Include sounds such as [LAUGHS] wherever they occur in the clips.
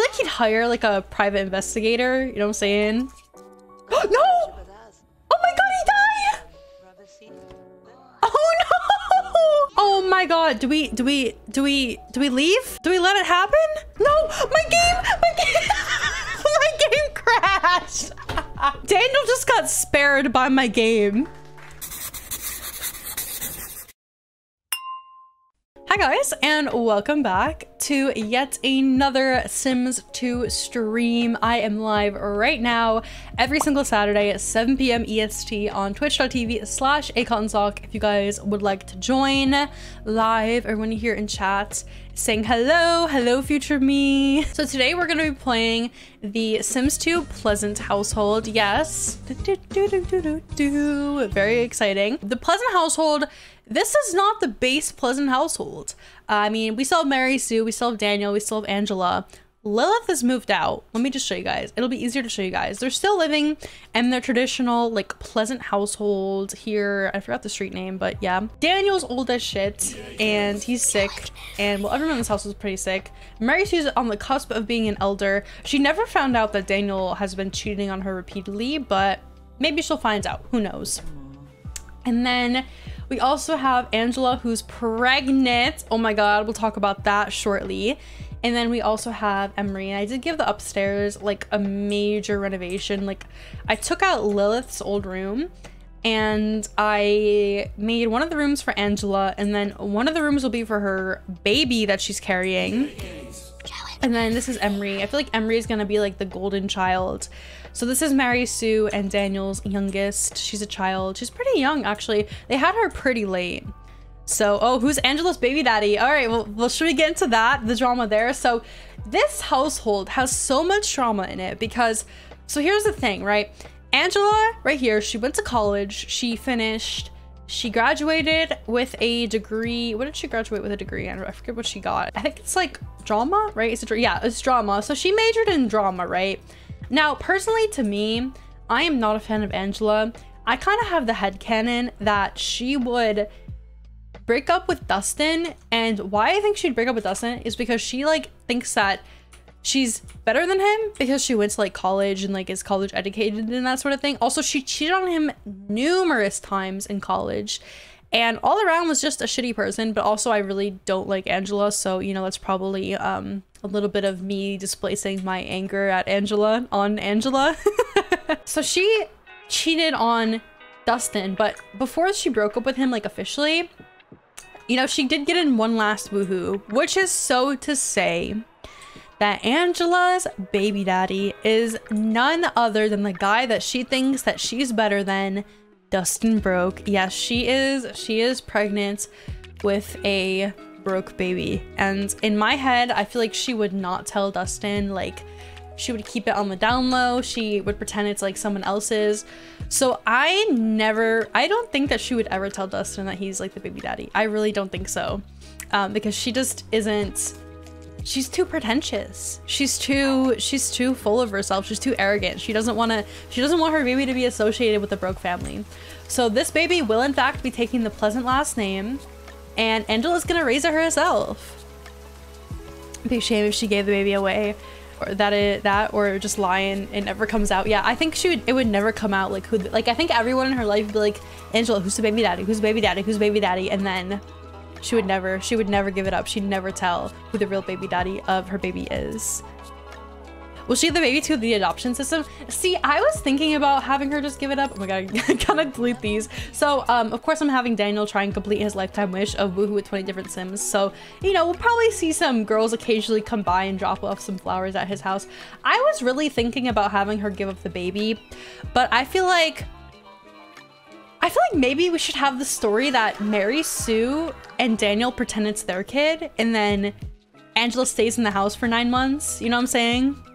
feel like he'd hire like a private investigator. You know what I'm saying? [GASPS] no! Oh my god, he died! Oh no! [LAUGHS] Oh my god, do we, do we, do we, do we leave? Do we let it happen? No, my game, my game, [LAUGHS] my game crashed. [LAUGHS] Daniel just got spared by my game. Hi guys, and welcome back to yet another Sims 2 stream. I am live right now every single Saturday at 7 p.m. EST on twitch.tv slash aCottonSock if you guys would like to join live or when you hear in chat saying hello, hello future me. So today we're gonna be playing the Sims 2 Pleasant Household. Yes, do, do, do, very exciting. The Pleasant Household this is not the base Pleasant household. Uh, I mean, we still have Mary Sue, we still have Daniel, we still have Angela. Lilith has moved out. Let me just show you guys. It'll be easier to show you guys. They're still living in their traditional, like, pleasant household here. I forgot the street name, but yeah. Daniel's old as shit, and he's sick. And, well, everyone in this house is pretty sick. Mary Sue's on the cusp of being an elder. She never found out that Daniel has been cheating on her repeatedly, but maybe she'll find out. Who knows? And then we also have Angela who's pregnant. Oh my god, we'll talk about that shortly. And then we also have Emery. And I did give the upstairs like a major renovation. Like I took out Lilith's old room and I made one of the rooms for Angela and then one of the rooms will be for her baby that she's carrying. And then this is Emery. I feel like Emery is gonna be like the golden child. So this is Mary Sue and Daniel's youngest. She's a child. She's pretty young, actually. They had her pretty late. So, oh, who's Angela's baby daddy? All right, well, well, should we get into that, the drama there? So this household has so much drama in it because, so here's the thing, right? Angela, right here, she went to college. She finished she graduated with a degree. What did she graduate with a degree in? I forget what she got. I think it's like drama, right? It's a, yeah, it's drama. So she majored in drama, right? Now, personally to me, I am not a fan of Angela. I kind of have the head headcanon that she would break up with Dustin. And why I think she'd break up with Dustin is because she like thinks that she's better than him because she went to like college and like is college educated and that sort of thing. Also, she cheated on him numerous times in college and all around was just a shitty person, but also I really don't like Angela, so you know, that's probably um a little bit of me displacing my anger at Angela on Angela. [LAUGHS] so she cheated on Dustin, but before she broke up with him like officially, you know, she did get in one last woohoo, which is so to say that Angela's baby daddy is none other than the guy that she thinks that she's better than, Dustin Broke. Yes, she is. She is pregnant with a broke baby. And in my head, I feel like she would not tell Dustin, like, she would keep it on the down low. She would pretend it's like someone else's. So I never, I don't think that she would ever tell Dustin that he's like the baby daddy. I really don't think so. Um, because she just isn't she's too pretentious. She's too she's too full of herself. She's too arrogant. She doesn't want to she doesn't want her baby to be associated with the broke family. So this baby will in fact be taking the pleasant last name and Angela's going to raise it herself. Big shame if she gave the baby away or that it that or just lie and it never comes out. Yeah, I think she would it would never come out like who like I think everyone in her life would be like Angela, who's the baby daddy? Who's the baby daddy? Who's the baby daddy? And then she would never, she would never give it up. She'd never tell who the real baby daddy of her baby is. Will she the baby to the adoption system? See, I was thinking about having her just give it up. Oh my god, [LAUGHS] I gotta delete these. So, um, of course I'm having Daniel try and complete his lifetime wish of woohoo with 20 different Sims. So, you know, we'll probably see some girls occasionally come by and drop off some flowers at his house. I was really thinking about having her give up the baby, but I feel like I feel like maybe we should have the story that Mary Sue and Daniel pretend it's their kid and then Angela stays in the house for nine months. You know what I'm saying?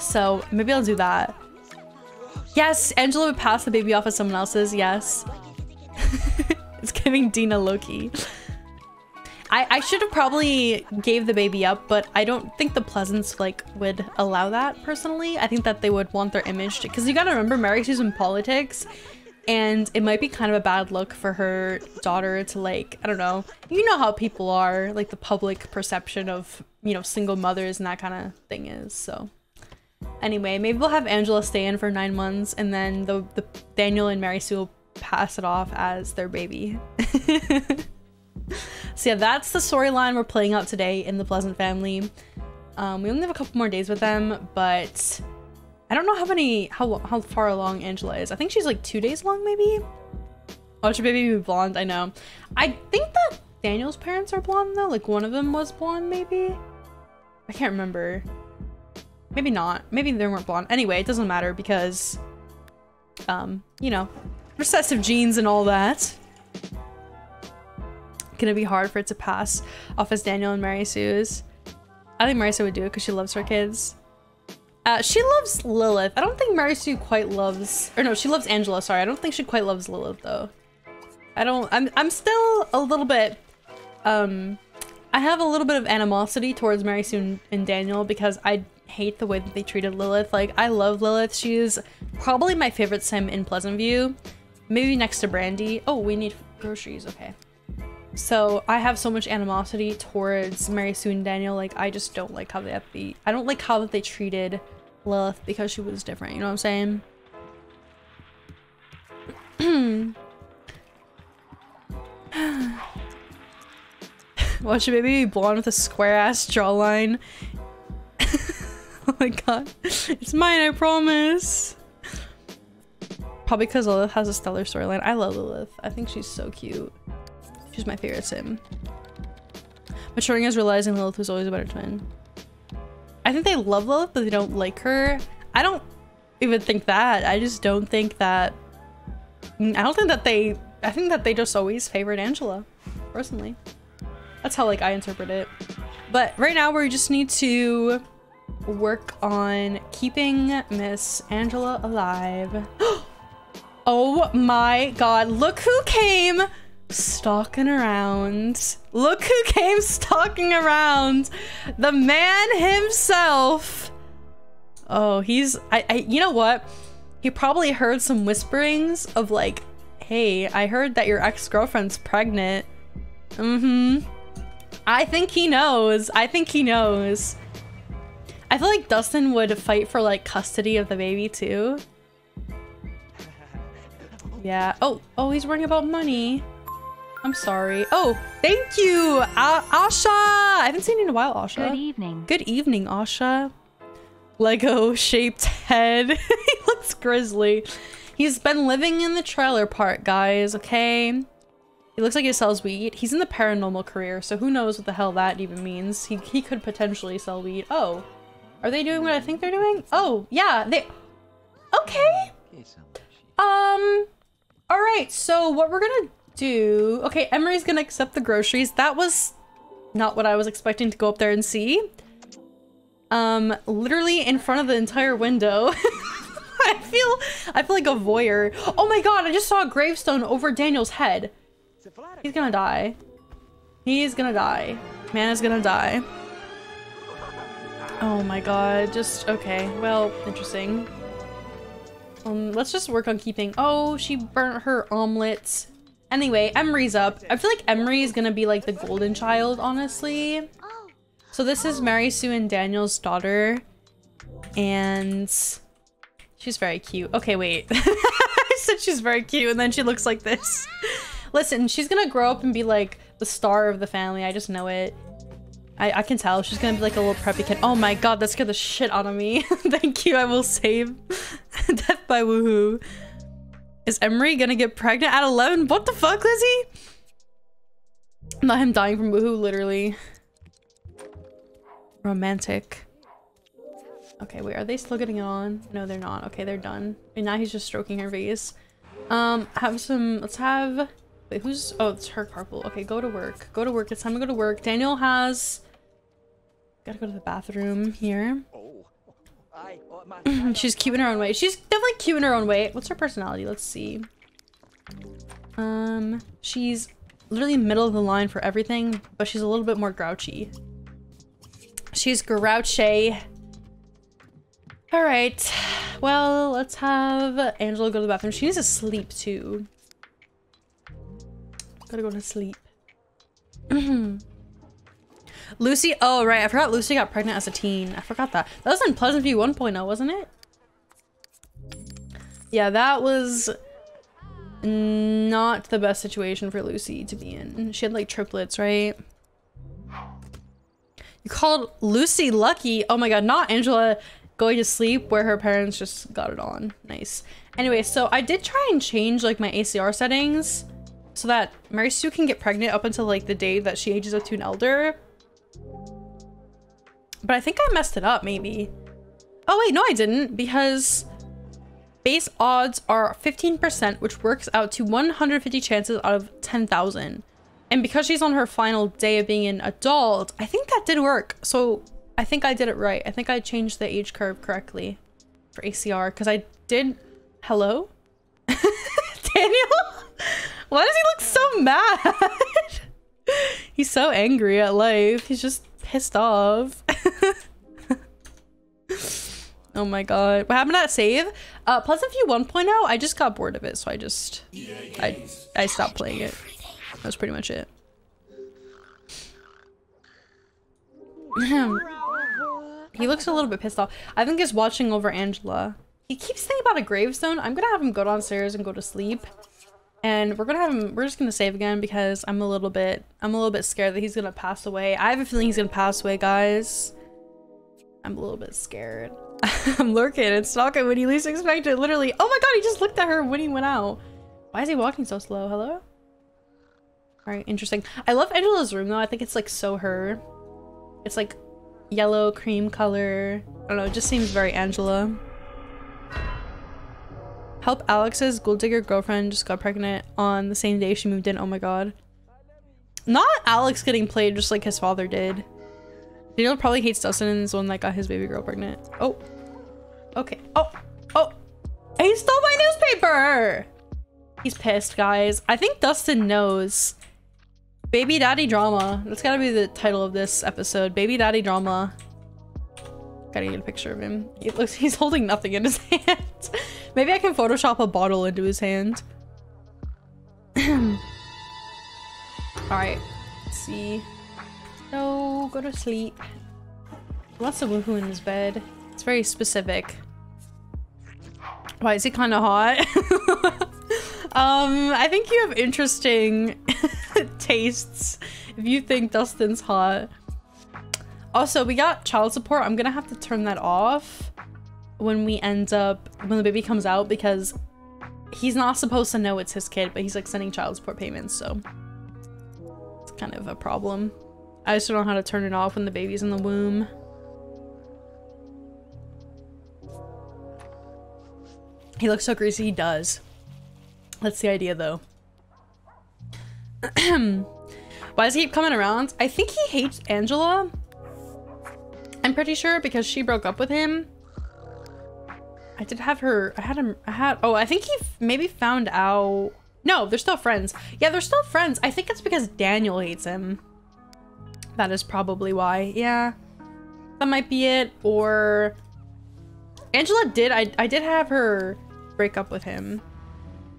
So maybe I'll do that. Yes, Angela would pass the baby off as someone else's. Yes. [LAUGHS] it's giving Dina Loki. I, I should have probably gave the baby up, but I don't think the Pleasants like would allow that personally. I think that they would want their image to because you gotta remember Mary Sue's in politics and it might be kind of a bad look for her daughter to like i don't know you know how people are like the public perception of you know, single mothers and that kind of thing is. So anyway, maybe we'll have Angela stay in for nine months and then the, the Daniel and Mary Sue will pass it off as their baby. [LAUGHS] so yeah, that's the storyline we're playing out today in the Pleasant family. Um, we only have a couple more days with them, but I don't know how many, how, how far along Angela is. I think she's like two days long, maybe? Oh, should baby be blonde? I know. I think that Daniel's parents are blonde though. Like one of them was blonde, maybe? I can't remember. Maybe not. Maybe they weren't blonde. Anyway, it doesn't matter because, um, you know, recessive genes and all that. Gonna be hard for it to pass off as Daniel and Mary Sue's. I think Mary Sue would do it because she loves her kids. Uh, she loves Lilith. I don't think Mary Sue quite loves, or no, she loves Angela. Sorry, I don't think she quite loves Lilith though. I don't, I'm, I'm still a little bit, um, I have a little bit of animosity towards Mary Sue and Daniel because I hate the way that they treated Lilith. Like, I love Lilith. She's probably my favorite sim in Pleasant View. Maybe next to Brandi. Oh, we need groceries. Okay. So I have so much animosity towards Mary Sue and Daniel. Like, I just don't like how they have the- I don't like how that they treated Lilith because she was different. You know what I'm saying? [CLEARS THROAT] Watch your baby be blonde with a square ass jawline. [LAUGHS] oh [LAUGHS] my god. It's mine, I promise. Probably because Lilith has a stellar storyline. I love Lilith. I think she's so cute. She's my favorite sim. Maturing is realizing Lilith was always a better twin. I think they love Lilith, but they don't like her. I don't even think that. I just don't think that... I don't think that they... I think that they just always favored Angela, personally. That's how like I interpret it. But right now we just need to work on keeping Miss Angela alive. [GASPS] oh my god, look who came stalking around. Look who came stalking around. The man himself. Oh, he's I, I you know what? He probably heard some whisperings of like, hey, I heard that your ex-girlfriend's pregnant. Mm-hmm. I think he knows. I think he knows. I feel like Dustin would fight for like custody of the baby too. [LAUGHS] Yeah. Oh, oh, he's worrying about money. I'm sorry. Oh, thank you, A Asha. I haven't seen you in a while, Asha. Good evening. Good evening, Asha. Lego shaped head. [LAUGHS] he looks grizzly. He's been living in the trailer park, guys, okay? He looks like he sells weed. He's in the paranormal career, so who knows what the hell that even means. He, he could potentially sell weed. Oh, are they doing what I think they're doing? Oh, yeah, they... Okay. Um, all right, so what we're gonna do... Okay, Emery's gonna accept the groceries. That was not what I was expecting to go up there and see. Um, literally in front of the entire window. [LAUGHS] I feel, I feel like a voyeur. Oh my god, I just saw a gravestone over Daniel's head. He's gonna die. He's gonna die. Man is gonna die. Oh my god, just, okay, well, interesting. Um, let's just work on keeping- oh, she burnt her omelet. Anyway, Emery's up. I feel like Emery is gonna be like the golden child, honestly. So this is Mary Sue and Daniel's daughter. And she's very cute. Okay, wait. [LAUGHS] I said she's very cute and then she looks like this. Listen, she's gonna grow up and be like the star of the family. I just know it. I, I can tell. She's gonna be like a little preppy kid. Oh my god, that scared the shit out of me. [LAUGHS] Thank you, I will save. [LAUGHS] Death by woohoo. Is Emery gonna get pregnant at 11? What the fuck, Lizzie? Not him dying from woohoo, literally. Romantic. Okay, wait, are they still getting it on? No, they're not. Okay, they're done. And now he's just stroking her face. Um, have some, let's have, wait, who's, oh, it's her carpool. Okay, go to work. Go to work. It's time to go to work. Daniel has, gotta go to the bathroom here. [CLEARS THROAT] She's cute in her own way. She's definitely cute in her own way. What's her personality? Let's see. Um, she's literally middle of the line for everything, but she's a little bit more grouchy. She's grouchy. All right. Well, let's have Angela go to the bathroom. She needs to sleep too. Gotta go to sleep. [CLEARS THROAT] Lucy, oh right, I forgot Lucy got pregnant as a teen. I forgot that. That was in Pleasant View 1.0, wasn't it? Yeah, that was not the best situation for Lucy to be in. She had like triplets, right? You called Lucy lucky. Oh my god, not Angela going to sleep where her parents just got it on. Nice. Anyway, so I did try and change like my ACR settings so that Mary Sue can get pregnant up until like the day that she ages up to an elder. But I think I messed it up maybe. Oh wait, no I didn't because base odds are 15% which works out to 150 chances out of 10,000. And because she's on her final day of being an adult, I think that did work. So I think I did it right. I think I changed the age curve correctly for ACR because I did. Hello? [LAUGHS] Daniel? Why does he look so mad? [LAUGHS] He's so angry at life. He's just pissed off. [LAUGHS] oh my god. What happened to that save? Uh, Pleasant View 1.0, I just got bored of it, so I just... I, I stopped playing it. That was pretty much it. [CLEARS THROAT] he looks a little bit pissed off. I think he's watching over Angela. He keeps thinking about a gravestone. I'm gonna have him go downstairs and go to sleep. And we're gonna have him, we're just gonna save again because I'm a little bit, I'm a little bit scared that he's gonna pass away. I have a feeling he's gonna pass away, guys. I'm a little bit scared. [LAUGHS] I'm lurking and stalking when you least expect it. Literally, oh my god, he just looked at her when he went out. Why is he walking so slow? Hello? Alright, interesting. I love Angela's room though. I think it's like so her. It's like yellow cream color. I don't know, it just seems very Angela. Help Alex's gold digger girlfriend just got pregnant on the same day she moved in. Oh my god. Not Alex getting played just like his father did. Daniel probably hates Dustin and is the one that got his baby girl pregnant. Oh. Okay. Oh. Oh. He stole my newspaper! He's pissed, guys. I think Dustin knows. Baby daddy drama. That's gotta be the title of this episode. Baby daddy drama. Gotta get a picture of him. He looks he's holding nothing in his [LAUGHS] hand. Maybe I can Photoshop a bottle into his hand. [CLEARS THROAT] Alright. Let's see. No, go to sleep. Wants to woohoo in his bed. It's very specific. Why is he kind of hot? [LAUGHS] um, I think you have interesting [LAUGHS] tastes if you think Dustin's hot. Also, we got child support. I'm gonna have to turn that off when we end up when the baby comes out because he's not supposed to know it's his kid but he's like sending child support payments so it's kind of a problem. I just don't know how to turn it off when the baby's in the womb. He looks so greasy. He does. That's the idea though. [CLEARS THROAT] Why does he keep coming around? I think he hates angela i'm pretty sure because she broke up with him I did have her, I had him, I had, oh, I think he maybe found out. No, they're still friends. Yeah, they're still friends. I think it's because Daniel hates him. That is probably why. Yeah, that might be it. Or Angela did, I, I did have her break up with him.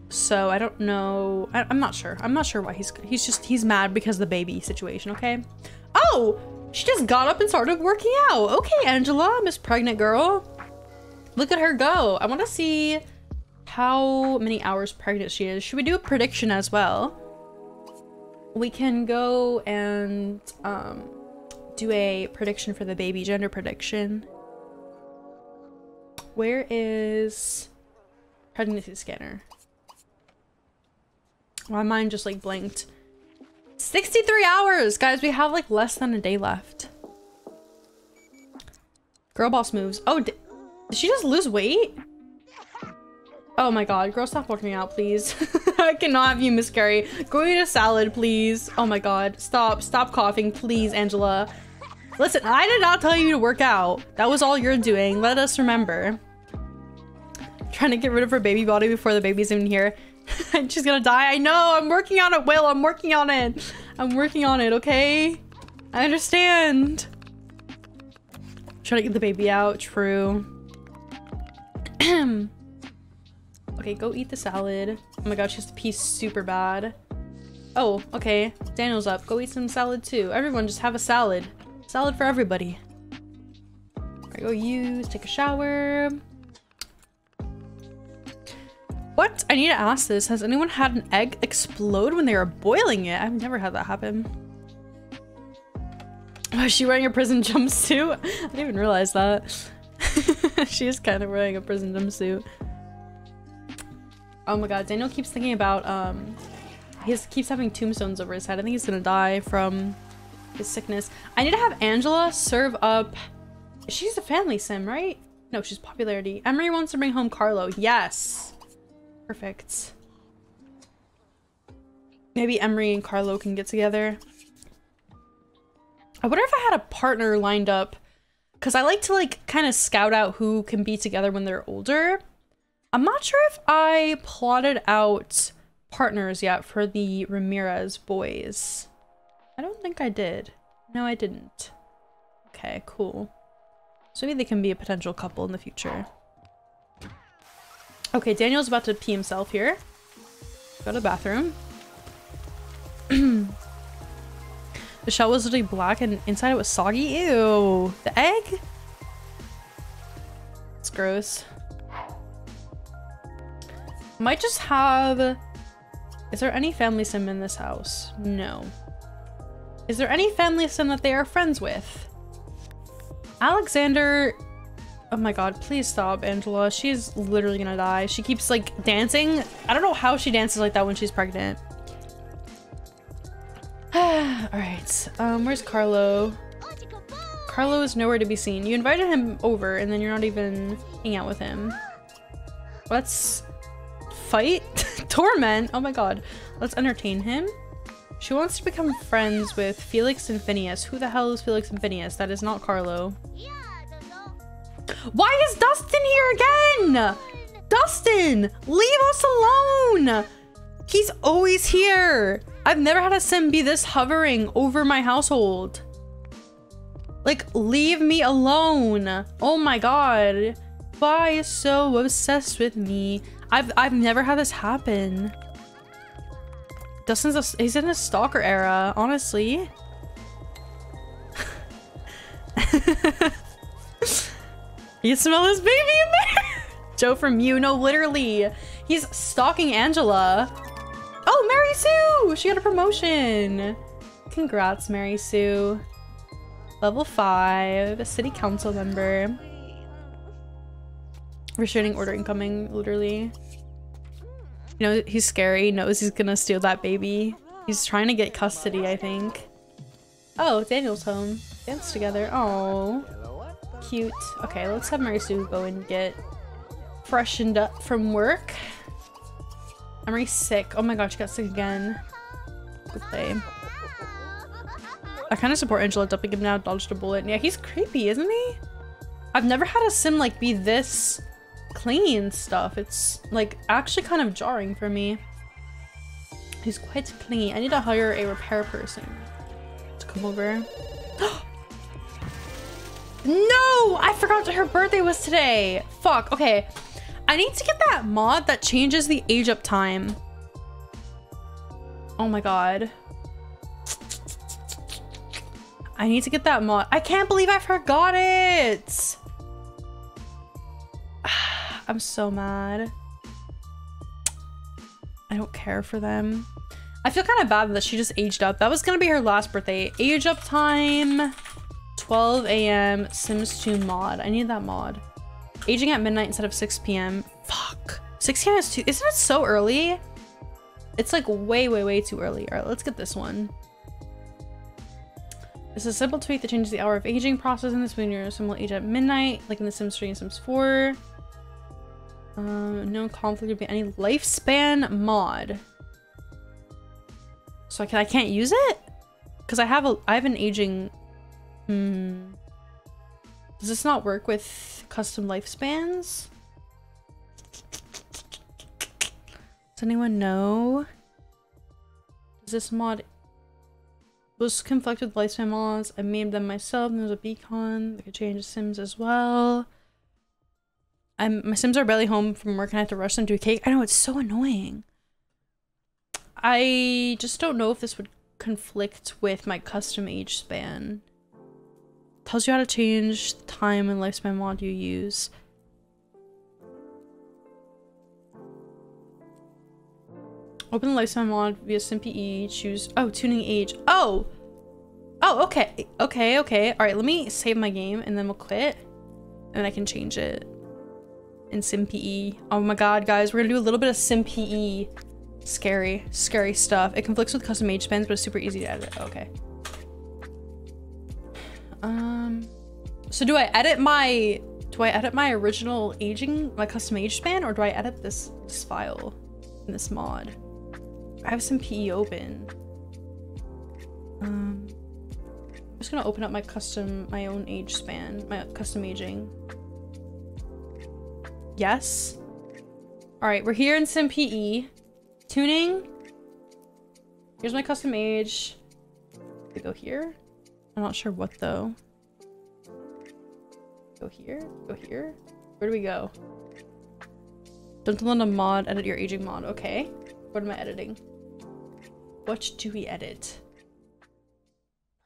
So I don't know. I, I'm not sure. I'm not sure why he's, he's just, he's mad because the baby situation, okay? Oh, she just got up and started working out. Okay, Angela, Miss Pregnant Girl. Look at her go. I want to see how many hours pregnant she is. Should we do a prediction as well? We can go and um, do a prediction for the baby gender prediction. Where is pregnancy scanner? My mind just like blinked. 63 hours! Guys, we have like less than a day left. Girl boss moves. Oh, did she just lose weight? Oh my god, girl, stop working out, please. [LAUGHS] I cannot have you miscarry. Go eat a salad, please. Oh my god, stop, stop coughing, please, Angela. Listen, I did not tell you to work out. That was all you're doing. Let us remember. Trying to get rid of her baby body before the baby's even here. [LAUGHS] She's gonna die. I know, I'm working on it, Will. I'm working on it. I'm working on it, okay? I understand. Trying to get the baby out, true. [CLEARS THROAT] okay, go eat the salad. Oh my god, she has to pee super bad. Oh, okay. Daniel's up. Go eat some salad too. Everyone just have a salad. Salad for everybody. I go use, take a shower. What? I need to ask this. Has anyone had an egg explode when they were boiling it? I've never had that happen. Was she wearing a prison jumpsuit? [LAUGHS] I didn't even realize that. [LAUGHS] she is kind of wearing a prison jumpsuit. Oh my god, Daniel keeps thinking about, um, he keeps having tombstones over his head. I think he's gonna die from his sickness. I need to have Angela serve up, she's a family sim, right? No, she's popularity. Emery wants to bring home Carlo. Yes. Perfect. Maybe Emery and Carlo can get together. I wonder if I had a partner lined up because I like to like kind of scout out who can be together when they're older. I'm not sure if I plotted out partners yet for the Ramirez boys. I don't think I did. No, I didn't. Okay, cool. So maybe they can be a potential couple in the future. Okay, Daniel's about to pee himself here. Go to the bathroom. [CLEARS THROAT] the shell was literally black and inside it was soggy. Ew. The egg? It's gross. Might just have... Is there any family sim in this house? No. Is there any family sim that they are friends with? Alexander Oh my god, please stop, Angela. She's literally gonna die. She keeps like dancing. I don't know how she dances like that when she's pregnant. [SIGHS] Alright, um, where's Carlo? Carlo is nowhere to be seen. You invited him over and then you're not even hanging out with him. Let's fight? [LAUGHS] Torment? Oh my god. Let's entertain him. She wants to become friends with Felix and Phineas. Who the hell is Felix and Phineas? That is not Carlo. Why is Dustin here again? Dustin, leave us alone. He's always here. I've never had a sim be this hovering over my household. Like, leave me alone. Oh my god. Why is so obsessed with me? I've I've never had this happen. Dustin's a, he's in a stalker era, honestly. [LAUGHS] You smell his baby in there? [LAUGHS] Joe from you. No, literally. He's stalking Angela. Oh, Mary Sue! She got a promotion. Congrats, Mary Sue. Level 5. A city council member. Restraining order incoming, literally. You know, he's scary. Knows he's gonna steal that baby. He's trying to get custody, I think. Oh, Daniel's home. Dance together. Oh cute. Okay, let's have Mary Sue go and get freshened up from work. I'm really sick. Oh my gosh, she got sick again. Play. I kind of support Angela dumping him now, dodged a bullet. Yeah, he's creepy, isn't he? I've never had a sim like be this clean stuff. It's like actually kind of jarring for me. He's quite clingy. I need to hire a repair person to come over. [GASPS] Oh, No! I forgot her birthday was today. Fuck. Okay. I need to get that mod that changes the age up time. Oh my god. I need to get that mod. I can't believe I forgot it. [SIGHS] I'm so mad. I don't care for them. I feel kind of bad that she just aged up. That was to be her last birthday. Age up time. 12 a.m. Sims 2 mod. I need that mod. Aging at midnight instead of 6 p.m. Fuck. 6 p.m. is too- isn't it so early? It's like way, way, way too early. All right, let's get this one. This is a simple tweak that changes the hour of aging process in this your sim will age at midnight, like in the Sims 3 and Sims 4. Um, no conflict with any lifespan mod. So I, can, I can't use it? Because I have a I have an aging Hmm. Does this not work with custom lifespans? Does anyone know? Does this mod was conflict with lifespan mods? I made them myself. There's a beacon. I could change the sims as well. I'm my sims are barely home from work and I have to rush them to a cake. I know it's so annoying. I just don't know if this would conflict with my custom age span. Tells you how to change the time and lifespan mod you use. Open the lifespan mod via SimPE, choose, oh, tuning age. Oh! Oh, okay, okay, okay. All right, let me save my game and then we'll quit. And then I can change it in SimPE. Oh my god, guys, we're gonna do a little bit of SimPE. Scary, scary stuff. It conflicts with custom age spans, but it's super easy to edit. Okay. Um, so do I edit my, do I edit my original aging, my custom age span, or do I edit this, this file in this mod? I have SimPE open. Um, I'm just gonna open up my custom, my own age span, my custom aging. Yes. All right, we're here in SimPE. Tuning. Here's my custom age. We go here. I'm not sure what though. Go here, go here. Where do we go? Don't download a mod, edit your aging mod. Okay. What am I editing? What do we edit?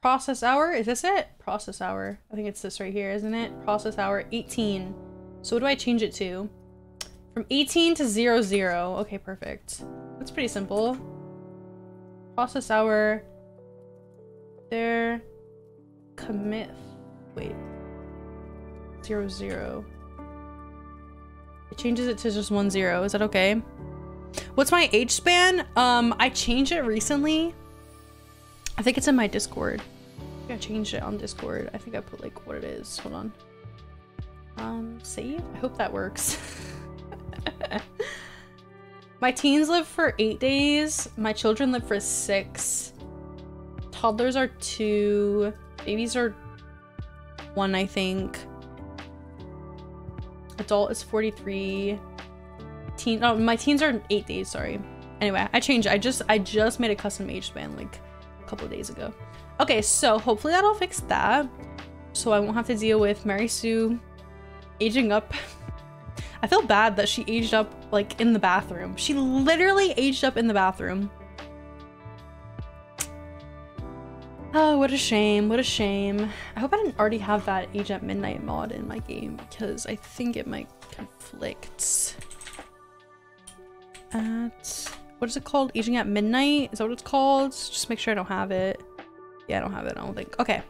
Process hour? Is this it? Process hour. I think it's this right here, isn't it? Process hour 18. So what do I change it to? From 18 to 00. Zero. Okay, perfect. That's pretty simple. Process hour. There. Commit. Wait. Zero, zero. It changes it to just one zero. Is that okay? What's my age span? Um, I changed it recently. I think it's in my Discord. I, I changed it on Discord. I think I put like what it is. Hold on. Um, save? I hope that works. [LAUGHS] my teens live for eight days. My children live for six. Toddlers are two. Babies are one, I think. Adult is 43. Teen, oh, my teens are eight days, sorry. Anyway, I changed. I just, I just made a custom age span like a couple of days ago. Okay, so hopefully that'll fix that. So I won't have to deal with Mary Sue aging up. [LAUGHS] I feel bad that she aged up like in the bathroom. She literally aged up in the bathroom. Oh, what a shame. What a shame. I hope I didn't already have that Age at Midnight mod in my game because I think it might conflict. At... What is it called? Aging at Midnight? Is that what it's called? Just make sure I don't have it. Yeah, I don't have it. I don't think. Okay.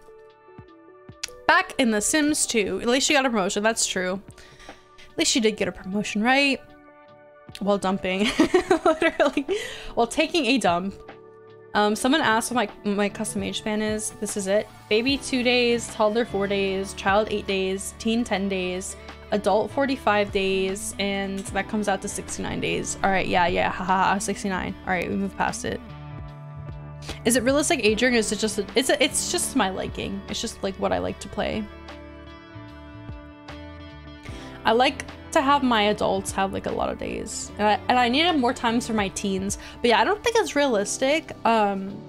Back in The Sims 2. At least she got a promotion. That's true. At least she did get a promotion, right? While dumping. [LAUGHS] Literally. While taking a dump. Um, someone asked what my, my custom age span is. This is it. Baby 2 days, toddler 4 days, child 8 days, teen 10 days, adult 45 days, and that comes out to 69 days. Alright, yeah, yeah, haha, 69. Alright, we move past it. Is it realistic aging or is it just- a, it's a, it's just my liking. It's just like what I like to play. I like to have my adults have like a lot of days. And I, and I needed more times for my teens. But yeah I don't think it's realistic. Um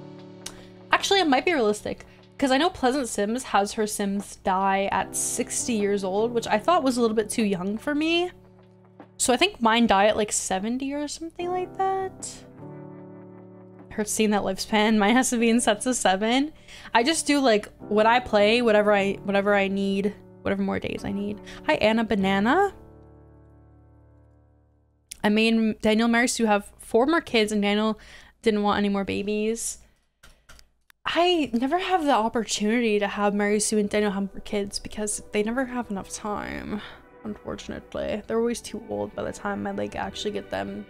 actually it might be realistic because I know Pleasant Sims has her Sims die at 60 years old which I thought was a little bit too young for me. So I think mine die at like 70 or something like that. Her seeing that lifespan [LAUGHS] mine has to be in sets of seven. I just do like what I play whatever I whatever I need whatever more days I need. Hi Anna Banana I mean, Daniel Mary Sue have four more kids and Daniel didn't want any more babies. I never have the opportunity to have Mary Sue and Daniel have more kids because they never have enough time, unfortunately. They're always too old by the time I like actually get them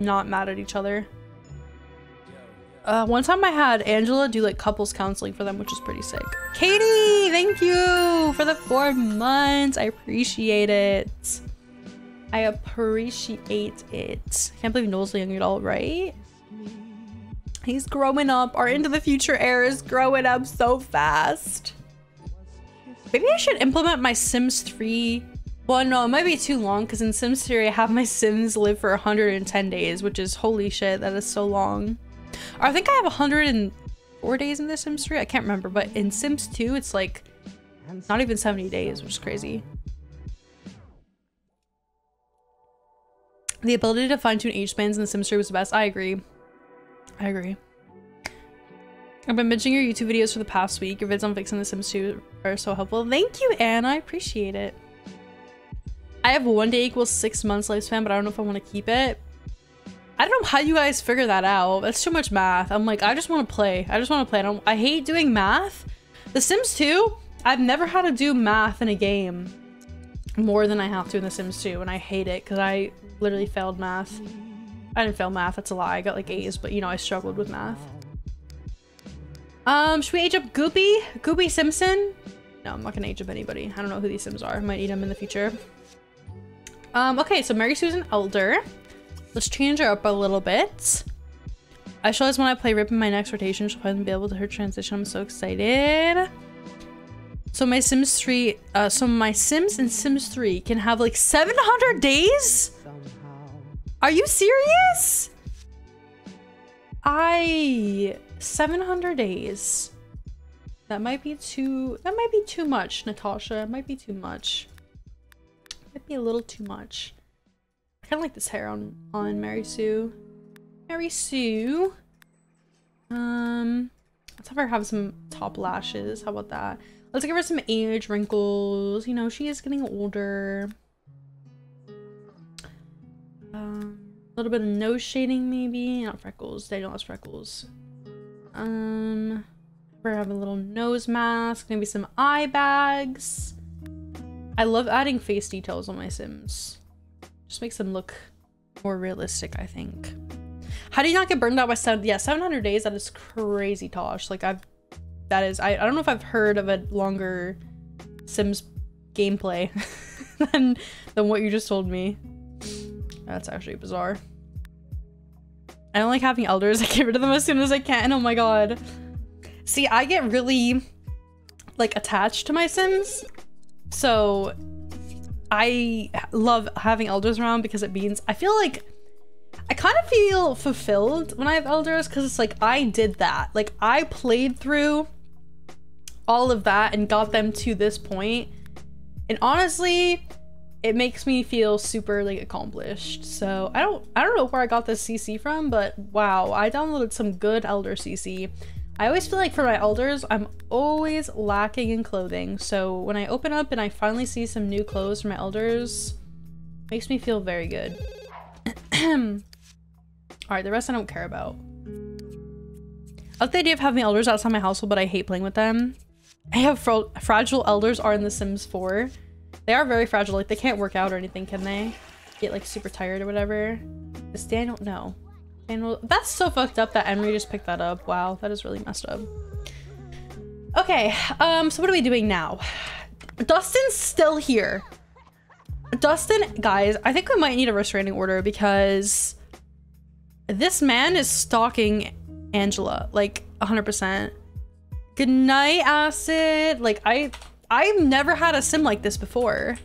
not mad at each other. Uh, one time I had Angela do like couples counseling for them, which is pretty sick. Katie, thank you for the four months. I appreciate it. I appreciate it. Can't believe Noel's a young adult, right? He's growing up. Our Into the Future era is growing up so fast. Maybe I should implement my Sims 3. Well, no, it might be too long because in Sims 3 I have my Sims live for 110 days, which is holy shit, that is so long. I think I have 104 days in the Sims 3. I can't remember, but in Sims 2 it's like not even 70 days, which is crazy. The ability to fine tune age spans in The Sims 3 was the best. I agree. I agree. I've been binging your YouTube videos for the past week. Your vids on fixing The Sims 2 are so helpful. Thank you, Anna. I appreciate it. I have one day equals six months lifespan, but I don't know if I want to keep it. I don't know how you guys figure that out. That's too much math. I'm like, I just want to play. I just want to play. I, don't, I hate doing math. The Sims 2, I've never had to do math in a game more than I have to in The Sims 2, and I hate it because I literally failed math. I didn't fail math, that's a lie. I got like A's, but you know, I struggled with math. Um, should we age up Goopy? Goopy Simpson? No, I'm not gonna age up anybody. I don't know who these Sims are. I might need them in the future. Um, okay, so Mary Susan Elder. Let's change her up a little bit. I show when I play Rip in my next rotation. She'll probably be able to her transition. I'm so excited. So my Sims 3, uh, so my Sims and Sims 3 can have like 700 days? Are you serious? I, 700 days. That might be too, that might be too much, Natasha. It might be too much. Might be a little too much. I kind of like this hair on, on Mary Sue. Mary Sue. Um, let's have her have some top lashes. How about that? Let's give her some age wrinkles. You know, she is getting older. Um, a little bit of nose shading, maybe. Not freckles. They don't have freckles. Um, we have a little nose mask. Maybe some eye bags. I love adding face details on my Sims. Just makes them look more realistic, I think. How do you not get burned out by seven? Yeah, 700 days. That is crazy, Tosh. Like I've, that is. I, I don't know if I've heard of a longer Sims gameplay [LAUGHS] than than what you just told me. That's actually bizarre. I don't like having elders. [LAUGHS] I get rid of them as soon as I can. Oh my god. See, I get really like attached to my Sims. So I love having elders around because it means I feel like I kind of feel fulfilled when I have elders because it's like I did that. Like I played through all of that and got them to this point. And honestly, it makes me feel super like accomplished. So I don't I don't know where I got this CC from, but wow, I downloaded some good elder CC. I always feel like for my elders, I'm always lacking in clothing. So when I open up and I finally see some new clothes for my elders, makes me feel very good. [CLEARS THROAT] Alright, the rest I don't care about. I like the idea of having elders outside my household, but I hate playing with them. I have fragile elders are in The Sims 4. They are very fragile. Like, they can't work out or anything, can they? Get, like, super tired or whatever. Is Daniel? No. Daniel- That's so fucked up that Emery just picked that up. Wow, that is really messed up. Okay, um, so what are we doing now? Dustin's still here. Dustin, guys, I think we might need a restraining order because this man is stalking Angela, like 100%. Good night, Acid. Like, I I've never had a sim like this before.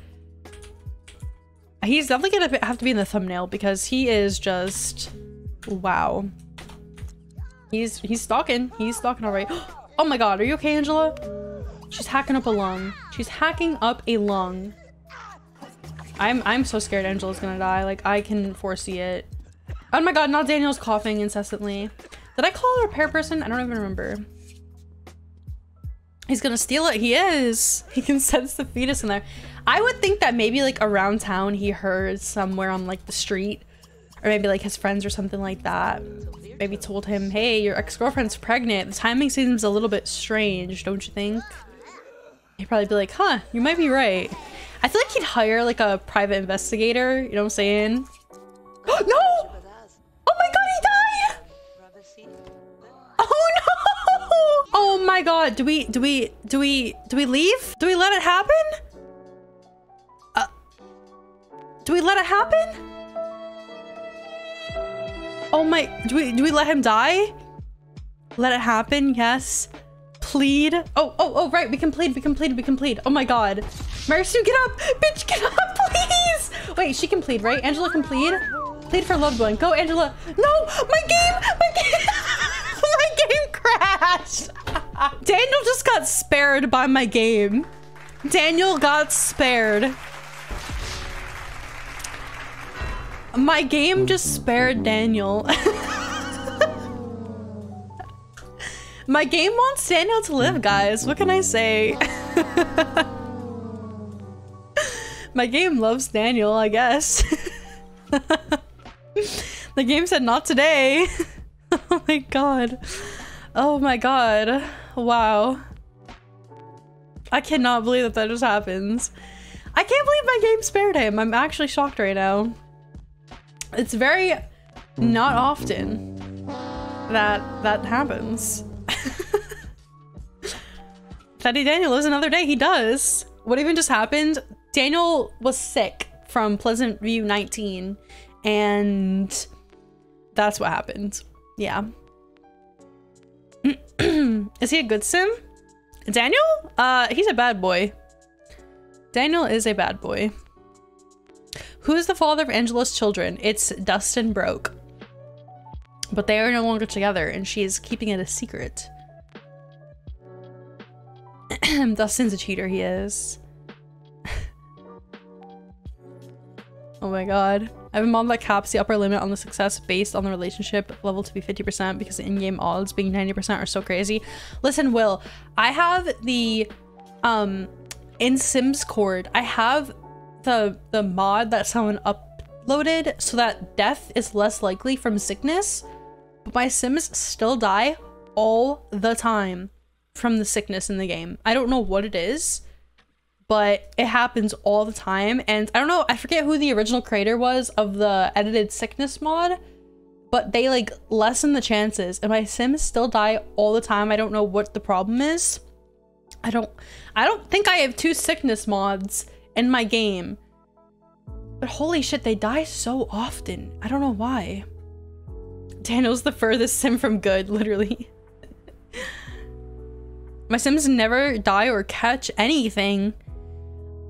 He's definitely gonna have to be in the thumbnail because he is just wow. He's he's stalking. He's stalking alright. [GASPS] Oh my god, are you okay, Angela? She's hacking up a lung. She's hacking up a lung. I'm I'm so scared Angela's gonna die. Like I can foresee it. Oh my god, now Daniel's coughing incessantly. Did I call a repair person? I don't even remember. He's gonna steal it. He is. [LAUGHS] He can sense the fetus in there. I would think that maybe like around town he heard somewhere on like the street or maybe like his friends or something like that. Maybe told him, hey, your ex-girlfriend's pregnant. The timing seems a little bit strange, don't you think? He'd probably be like, huh, you might be right. I feel like he'd hire like a private investigator, you know what I'm saying? [GASPS] no! Oh my god, do we, do we, do we, do we leave? Do we let it happen? Uh, do we let it happen? Oh my, do we, do we let him die? Let it happen, yes. Plead. Oh, oh, oh, right, we can plead, we can plead, we can plead. Oh my god. Mary Sue, get up! Bitch, get up, [LAUGHS] please! Wait, she can plead, right? Angela can plead? Plead for loved one. Go, Angela. No, my game, my game, [LAUGHS] my game crashed. Daniel just got spared by my game. Daniel got spared. My game just spared Daniel. [LAUGHS] My game wants Daniel to live, guys. What can I say? [LAUGHS] My game loves Daniel, I guess. [LAUGHS] the game said not today. oh my god. Oh my god. Wow. I cannot believe that that just happens. I can't believe my game spared him. I'm actually shocked right now. It's very not often that that happens. [LAUGHS] Teddy Daniel lives another day. He does. What even just happened? Daniel was sick from Pleasant View 19 and that's what happened. Yeah. [CLEARS THROAT] is he a good sim? Daniel? Uh, he's a bad boy. Daniel is a bad boy. Who is the father of Angela's children? It's Dustin Broke. But they are no longer together and she is keeping it a secret. [CLEARS THROAT] Dustin's a cheater, he is. [LAUGHS] oh my god. I have a mod that caps the upper limit on the success based on the relationship level to be 50% because the in-game odds being 90% are so crazy. Listen, Will, I have the um in Sims Cord, I have the the mod that someone uploaded so that death is less likely from sickness, but my Sims still die all the time from the sickness in the game. I don't know what it is but it happens all the time. And I don't know, I forget who the original creator was of the edited sickness mod, but they like lessen the chances. And my Sims still die all the time. I don't know what the problem is. I don't, I don't think I have two sickness mods in my game. But holy shit, they die so often. I don't know why. Daniel's the furthest sim from good, [LAUGHS] literally. My Sims never die or catch anything.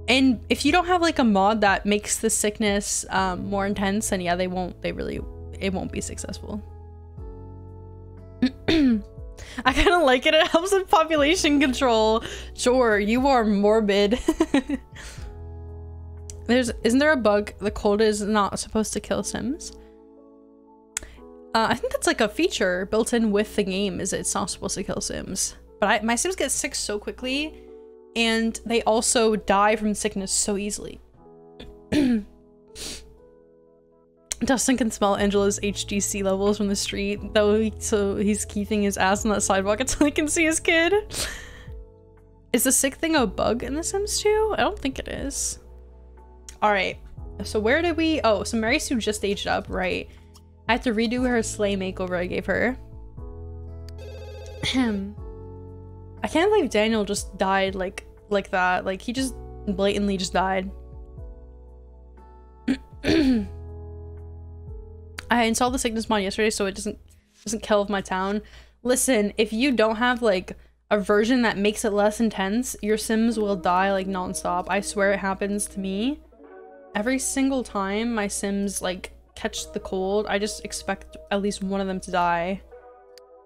And if you don't have like a mod that makes the sickness um, more intense, then yeah, they won't, they really, it won't be successful. [CLEARS THROAT] I kind of like it. It helps with population control. Sure, you are morbid. [LAUGHS] There's, isn't there a bug? The cold is not supposed to kill Sims. Uh, I think that's like a feature built in with the game is it's not supposed to kill Sims. But I, my Sims get sick so quickly and they also die from sickness so easily. [CLEARS THROAT] Dustin can smell Angela's HCG levels from the street, though, so he's keeping his ass on that sidewalk [LAUGHS] until he can see his kid. Is the sick thing a bug in The Sims 2? I don't think it is. Alright, so where did we- oh, so Mary Sue just aged up, right. I have to redo her sleigh makeover I gave her. [CLEARS THROAT] I can't believe Daniel just died like like that. Like he just blatantly just died. [CLEARS THROAT] I installed the sickness mod yesterday so it doesn't doesn't kill my town. Listen, if you don't have like a version that makes it less intense, your sims will die like nonstop. I swear it happens to me. Every single time my sims like catch the cold, I just expect at least one of them to die.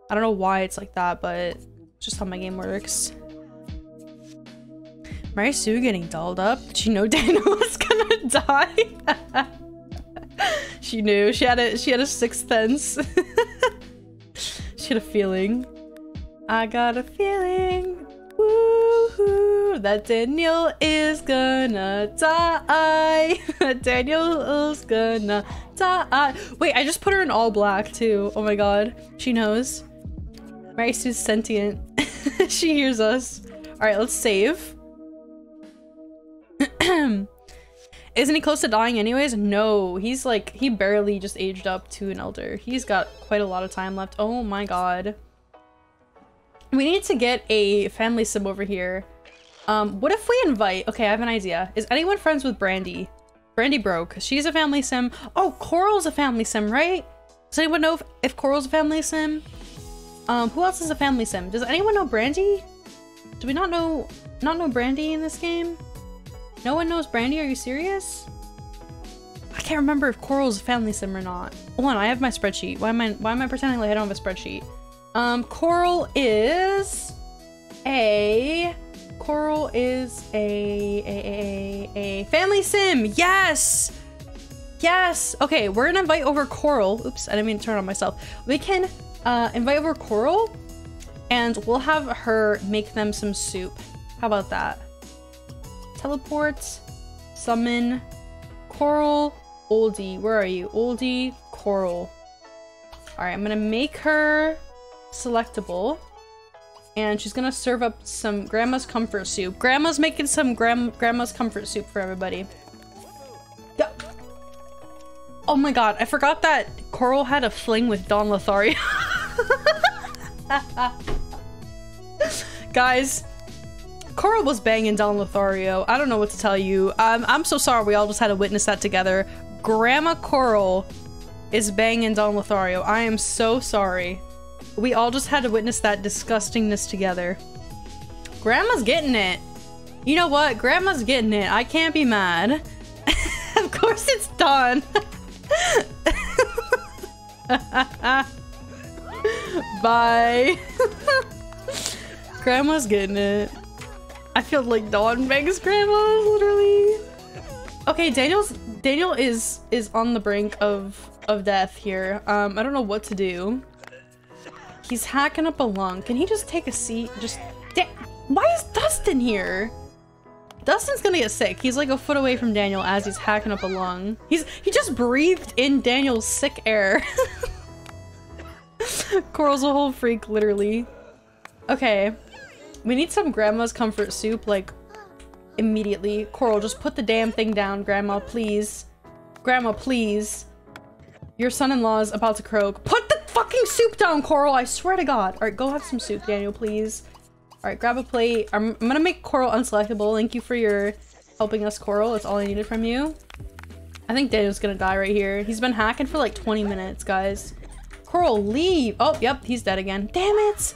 I don't know why it's like that, but just how my game works. Mary Sue getting dolled up. She know [LAUGHS] Daniel was gonna die? [LAUGHS] she knew. She had a she had a sixth sense. [LAUGHS] she had a feeling. I got a feeling. Woohoo! That Daniel is gonna die. Daniel's gonna die. Wait, I just put her in all black too. Oh my god. She knows. Mary Sue's sentient. [LAUGHS] she hears us. Alright, let's save. [CLEARS THROAT] Isn't he close to dying anyways? No, he's like, he barely just aged up to an elder. He's got quite a lot of time left. Oh my god. We need to get a family sim over here. Um, what if we invite, okay, I have an idea. Is anyone friends with Brandi? Brandi broke. She's a family sim. Oh, Coral's a family sim, right? Does anyone know if, if Coral's a family sim? Um, who else is a family sim? Does anyone know Brandi? Do we not know not know Brandi in this game? No one knows Brandi? Are you serious? I can't remember if Coral's a family sim or not. Hold on, I have my spreadsheet. Why am I why am I pretending like I don't have a spreadsheet? Um, Coral is a Coral is a a, a, a family sim. Yes. Yes. Okay, we're gonna invite over Coral. Oops, I didn't mean to turn on myself. We can uh, invite over Coral And we'll have her make them some soup. How about that? Teleport, summon, coral, oldie. Where are you? Oldie, coral. All right, I'm gonna make her selectable. And she's gonna serve up some grandma's comfort soup. Grandma's making some gram grandma's comfort soup for everybody. Oh my god, I forgot that Coral had a fling with Don Lothario. [LAUGHS] [LAUGHS] Guys, Coral was banging Don Lothario. I don't know what to tell you. Um, I'm so sorry we all just had to witness that together. Grandma Coral is banging Don Lothario. I am so sorry. We all just had to witness that disgustingness together. Grandma's getting it. You know what? Grandma's getting it. I can't be mad. [LAUGHS] of course it's done. [LAUGHS] [LAUGHS] Bye. Grandma's getting it. I feel like Don bangs grandma, literally. Okay, Daniel's Daniel is is on the brink of of death here. Um, I don't know what to do. He's hacking up a lung. Can he just take a seat? Just why is Dustin here? Dustin's gonna get sick. He's like a foot away from Daniel as he's hacking up a lung. He's he just breathed in Daniel's sick air. [LAUGHS] [LAUGHS] Coral's a whole freak, literally. Okay. We need some grandma's comfort soup, like, immediately. Coral, just put the damn thing down, grandma, please. Grandma, please. Your son-in-law is about to croak. Put the fucking soup down, Coral! I swear to God. Alright, go have some soup, Daniel, please. Alright, grab a plate. I'm, I'm gonna make Coral unselectable. Thank you for your helping us, Coral. That's all I needed from you. I think Daniel's gonna die right here. He's been hacking for like 20 minutes, guys. Coral, leave! Oh, yep, he's dead again. Damn it!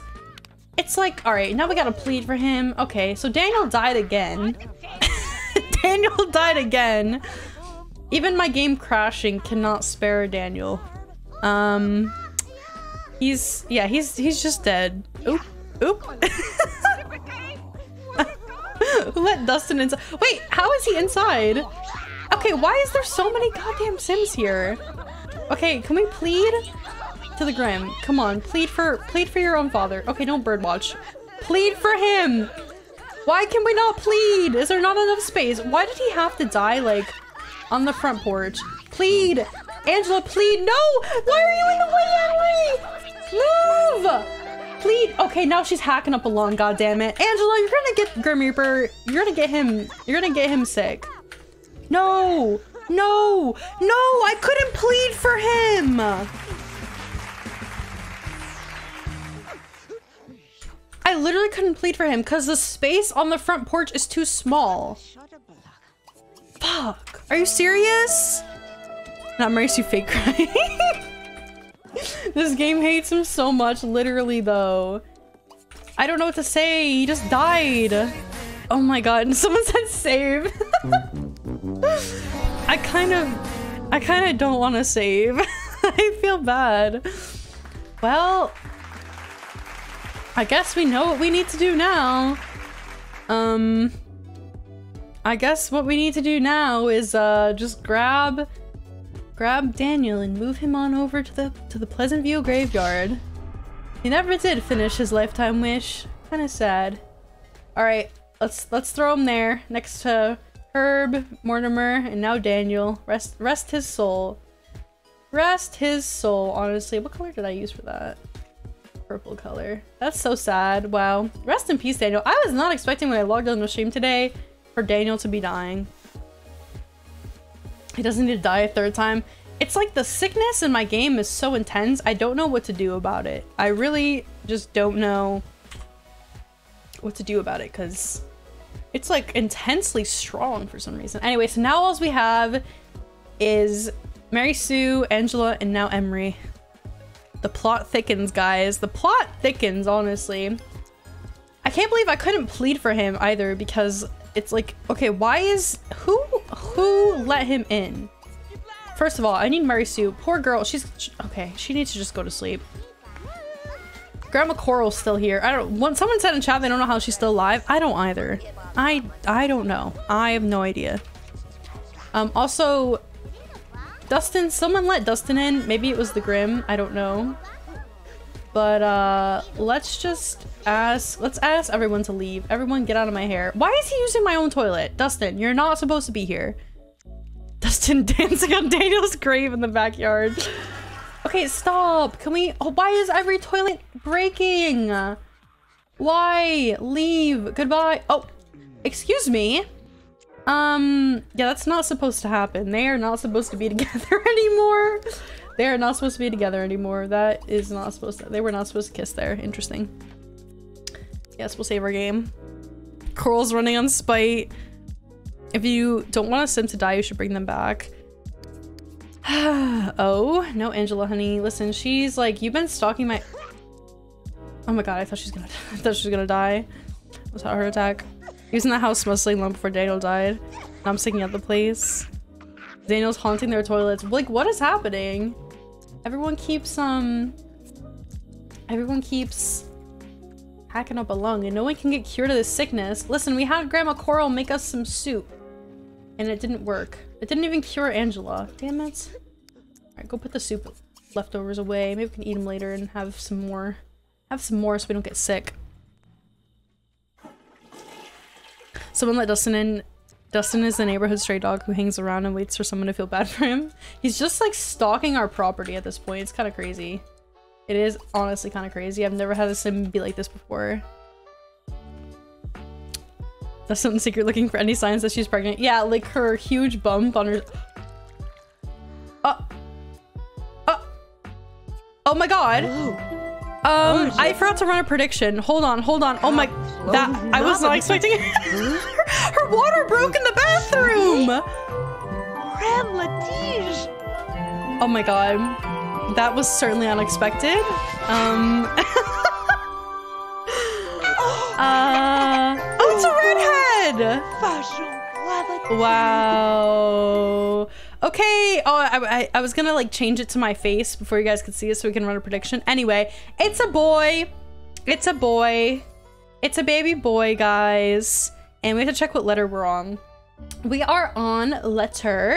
It's like, alright, now we gotta plead for him. Okay, so Daniel died again. [LAUGHS] Daniel died again. Even my game crashing cannot spare Daniel. Um, he's, yeah, he's, he's just dead. Oop, oop. [LAUGHS] Who let Dustin inside? Wait, how is he inside? Okay, why is there so many goddamn Sims here? Okay, can we plead to the Grim? Come on, plead for plead for your own father. Okay, don't birdwatch. Plead for him! Why can we not plead? Is there not enough space? Why did he have to die, like, on the front porch. Plead! Angela, plead! No! Why are you in the way, Emily? Move! Plead! Okay, now she's hacking up a lung, God damn it. Angela, you're gonna get Grim Reaper. You're gonna get him. You're gonna get him sick. No! No! No! I couldn't plead for him! I literally couldn't plead for him because the space on the front porch is too small. Fuck. Are you serious? Not mercy fake crying. [LAUGHS] this game hates him so much, literally though. I don't know what to say. He just died. Oh my god. And [LAUGHS] someone said save. [LAUGHS] I kind of, I kind of don't want to save. I feel bad. Well, I guess we know what we need to do now. Um, I guess what we need to do now is uh, just grab grab Daniel and move him on over to the to the Pleasant View graveyard. He never did finish his lifetime wish. Kind of sad. All right, let's let's throw him there next to Herb, Mortimer, and now Daniel. Rest rest his soul. Rest his soul. Honestly, what color did I use for that? Purple color. That's so sad. Wow. Rest in peace, Daniel. I was not expecting when I logged on the stream today for Daniel to be dying. He doesn't need to die a third time. It's like the sickness in my game is so intense, I don't know what to do about it. I really just don't know what to do about it because it's like intensely strong for some reason. Anyway, so now all we have is Mary Sue, Angela, and now Emery. The plot thickens, guys. The plot thickens, honestly. I can't believe I couldn't plead for him either because it's like, okay, why is, who, who let him in? First of all, I need Mary Sue. Poor girl, she's, okay, she needs to just go to sleep. Grandma Coral's still here. I don't, when someone said in chat they don't know how she's still alive, I don't either. I, I don't know. I have no idea. Um, also, Dustin, someone let Dustin in. Maybe it was the Grim, I don't know. But uh, let's just ask, let's ask everyone to leave. Everyone get out of my hair. Why is he using my own toilet? Dustin, you're not supposed to be here. Dustin [LAUGHS] dancing on Daniel's grave in the backyard. Okay, stop. Can we, oh, why is every toilet breaking? Why? Leave. Goodbye. Oh, excuse me. Um, yeah, that's not supposed to happen. They are not supposed to be [LAUGHS] together anymore. They are not supposed to be together anymore. That is not supposed to- they were not supposed to kiss there. Interesting. Yes, we'll save our game. Coral's running on spite. If you don't want a sim to die, you should bring them back. [SIGHS] oh, no Angela, honey. Listen, she's like, you've been stalking my- Oh my god, I thought she was gonna- [LAUGHS] I thought she was gonna die. Was that heart attack? He was in the house smuggling long before Daniel died. I'm sticking out the place. Daniel's haunting their toilets. Like, what is happening? Everyone keeps, um... Everyone keeps hacking up a lung and no one can get cured of this sickness. Listen, we had Grandma Coral make us some soup and it didn't work. It didn't even cure Angela. Damn it. Alright, go put the soup leftovers away. Maybe we can eat them later and have some more. Have some more so we don't get sick. Someone let Dustin in. Dustin is the neighborhood stray dog who hangs around and waits for someone to feel bad for him. He's just like stalking our property at this point. It's kind of crazy. It is honestly kind of crazy. I've never had a sim be like this before. Dustin secret looking for any signs that she's pregnant. Yeah, like her huge bump on her. [GASPS] Oh. Oh. Oh my god. Um, I forgot to run a prediction. Hold on, hold on. Oh my, that I was not expecting. [LAUGHS] her, her water broke in the bathroom. Oh my god, that was certainly unexpected. Um. [LAUGHS] [GASPS] uh. Oh, it's a [GASPS] redhead. Wow. Okay. Oh, I, I, I was gonna like change it to my face before you guys could see it so we can run a prediction. Anyway, it's a boy. It's a boy. It's a baby boy, guys. And we have to check what letter we're on. We are on letter.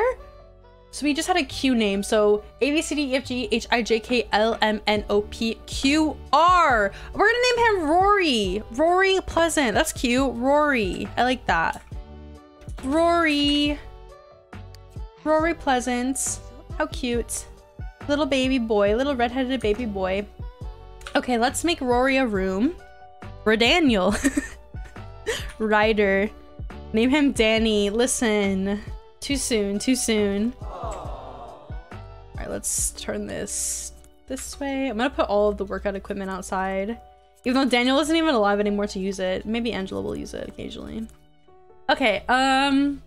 So we just had a Q name. So A, B, C, D, E, F, G, H, I, J, K, L, M, N, O, P, Q, R. We're gonna name him Rory. Rory Pleasant. That's cute. Rory. I like that. Rory. Rory Pleasant. How cute. Little baby boy. Little redheaded baby boy. Okay, let's make Rory a room. Daniel. [LAUGHS] Ryder. Name him Danny. Listen. Too soon. Too soon. Alright, let's turn this this way. I'm gonna put all of the workout equipment outside. Even though Daniel isn't even alive anymore to use it. Maybe Angela will use it occasionally. Okay, um...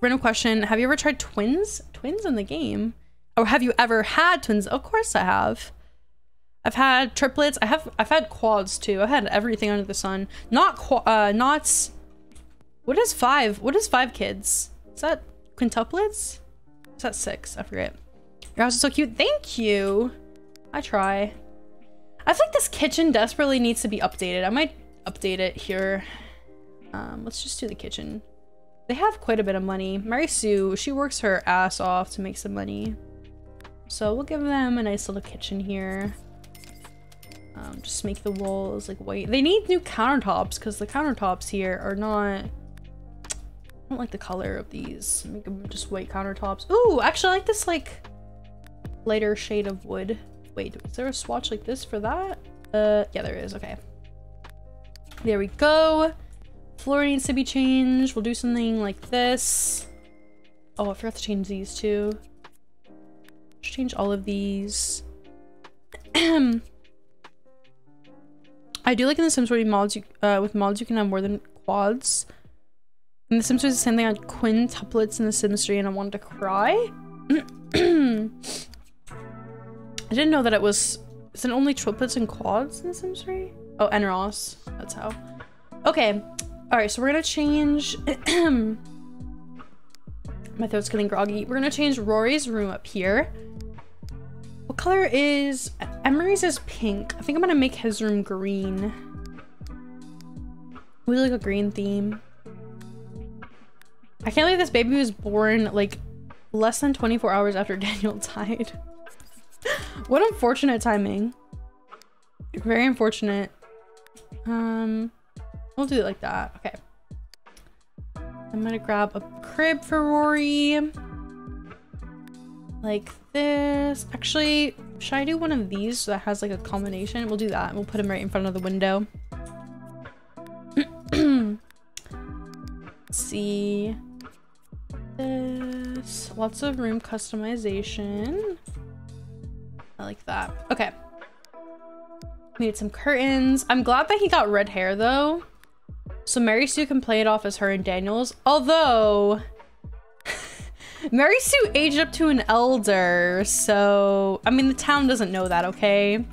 Random question. Have you ever tried twins? Twins in the game? Or have you ever had twins? Of course I have. I've had triplets. I have I've had quads too. I've had everything under the sun. Not qu uh not what is five? What is five kids? Is that quintuplets? Is that six? I forget. Your house is so cute. Thank you. I try. I think this kitchen desperately needs to be updated. I might update it here. Um, let's just do the kitchen. They have quite a bit of money. Mary Sue, she works her ass off to make some money. So we'll give them a nice little kitchen here. Um, just make the walls like white. They need new countertops because the countertops here are not... I don't like the color of these. Make them just white countertops. Ooh, actually I like this like lighter shade of wood. Wait, is there a swatch like this for that? Uh, yeah, there is. Okay. There we go. Floor needs to be changed. We'll do something like this. Oh, I forgot to change these too. Just change all of these. [CLEARS THROAT] I do like in The Sims where mods you, uh, with mods you can have more than quads. In The Sims there's the same thing on quintuplets in The Sims 3 and I wanted to cry. [CLEARS THROAT] I didn't know that it was... Is it only triplets and quads in The Sims 3? Oh, and Ross. That's how. Okay. Alright, so we're gonna change... [CLEARS THROAT] My throat's getting groggy. We're gonna change Rory's room up here. What color is... Emery's is pink. I think I'm gonna make his room green. We like a green theme. I can't believe this baby was born like less than 24 hours after [LAUGHS] Daniel died. what unfortunate timing. Very unfortunate. Um, we'll do it like that. Okay. I'm gonna grab a crib for Rory. Like this. Actually, should I do one of these that has like a combination? We'll do that. and We'll put him right in front of the window. [CLEARS THROAT] see. This. Lots of room customization. I like that. Okay. Need some curtains. I'm glad that he got red hair though. So Mary Sue can play it off as her and Daniels. Although [LAUGHS] Mary Sue aged up to an elder. So, I mean, the town doesn't know that, okay?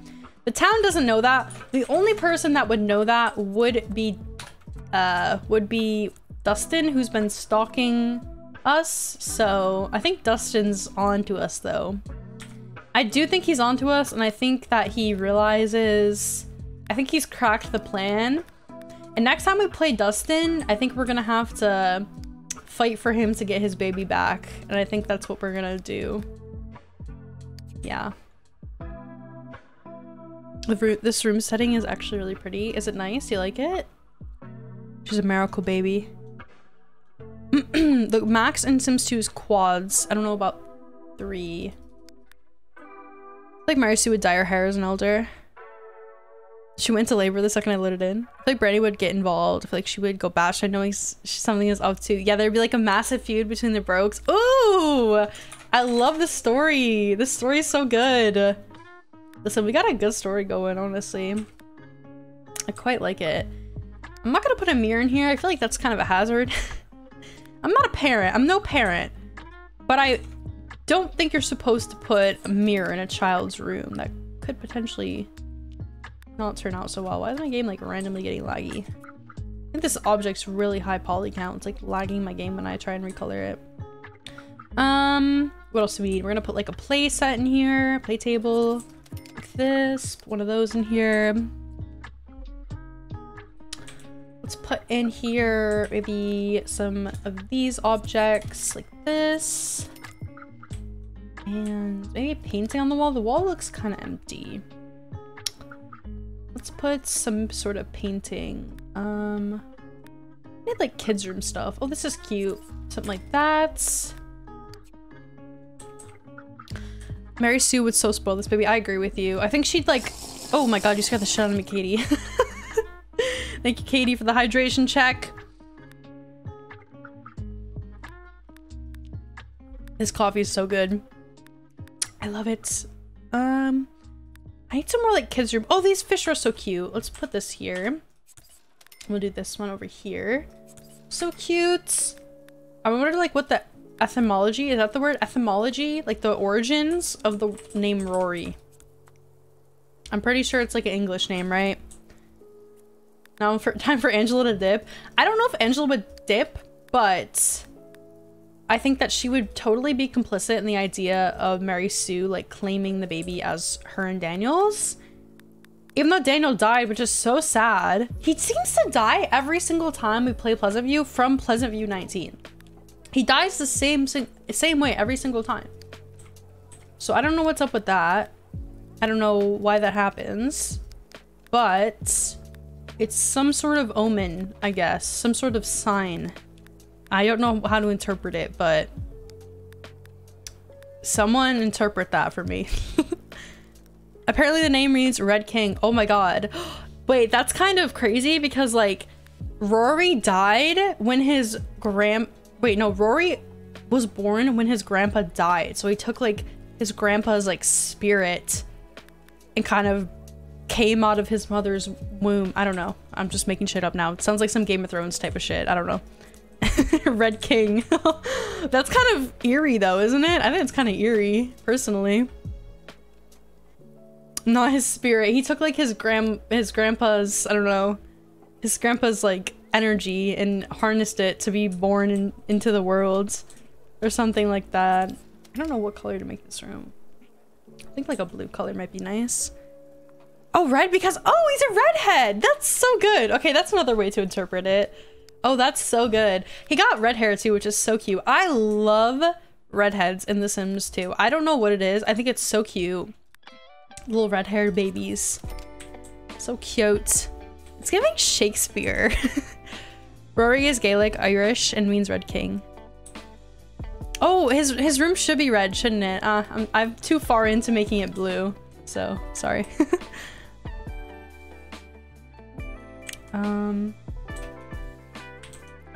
The town doesn't know that. The only person that would know that would be, uh, would be Dustin, who's been stalking us. So I think Dustin's on to us though. I do think he's onto us, and I think that he realizes... I think he's cracked the plan. And next time we play Dustin, I think we're gonna have to fight for him to get his baby back. And I think that's what we're gonna do. Yeah. This room setting is actually really pretty. Is it nice? You like it? She's a miracle baby. [CLEARS THROAT] the max in Sims 2 is quads. I don't know about 3 like Marcy would dye her hair as an elder. She went to labor the second I lit it in. I like Brandi would get involved. I feel like she would go bash I knowing something is up to. Yeah, there'd be like a massive feud between the Brokes. Ooh! I love the story. This story is so good. Listen, we got a good story going, honestly. I quite like it. I'm not gonna put a mirror in here. I feel like that's kind of a hazard. [LAUGHS] I'm not a parent. I'm no parent. But I don't think you're supposed to put a mirror in a child's room. That could potentially not turn out so well. Why is my game like randomly getting laggy? I think this object's really high poly count. It's like lagging my game when I try and recolor it. Um, what else do we need? We're gonna put like a play set in here, play table, like this, put one of those in here. Let's put in here maybe some of these objects like this. And maybe a painting on the wall. The wall looks kind of empty. Let's put some sort of painting. Um, need like kids room stuff. Oh, this is cute. Something like that. Mary Sue would so spoil this baby. I agree with you. I think she'd like, oh my God, you scared the shit out of me, Katie. [LAUGHS] Thank you, Katie, for the hydration check. This coffee is so good. I love it. Um, I need some more like kids room. Oh, these fish are so cute. Let's put this here. We'll do this one over here. So cute. I wonder like what the etymology, is that the word? Etymology? Like the origins of the name Rory. I'm pretty sure it's like an English name, right? Now for [LAUGHS] time for Angela to dip. I don't know if Angela would dip, but I think that she would totally be complicit in the idea of Mary Sue like claiming the baby as her and Daniel's. Even though Daniel died, which is so sad. He seems to die every single time we play Pleasant View from Pleasant View 19. He dies the same same way every single time. So I don't know what's up with that. I don't know why that happens. But it's some sort of omen, I guess. Some sort of sign. I don't know how to interpret it, but someone interpret that for me. [LAUGHS] Apparently the name reads Red King. Oh my god. [GASPS] Wait, that's kind of crazy because like Rory died when his grand wait, no, Rory was born when his grandpa died. So he took like his grandpa's like spirit and kind of came out of his mother's womb. I don't know. I'm just making shit up now. It sounds like some Game of Thrones type of shit. I don't know. [LAUGHS] Red King. [LAUGHS] That's kind of eerie though, isn't it? I think it's kind of eerie, personally. Not his spirit. He took like his grand his grandpa's, I don't know, his grandpa's like energy and harnessed it to be born in, into the world or something like that. I don't know what color to make this room. I think like a blue color might be nice. Oh, red because, oh, he's a redhead. That's so good. Okay, that's another way to interpret it. Oh, that's so good. He got red hair too, which is so cute. I love redheads in The Sims 2. I don't know what it is. I think it's so cute. Little red-haired babies. So cute. It's giving Shakespeare. [LAUGHS] Rory is Gaelic, Irish, and means Red King. Oh, his his room should be red, shouldn't it? Uh, I'm, I'm too far into making it blue, so sorry. [LAUGHS] um.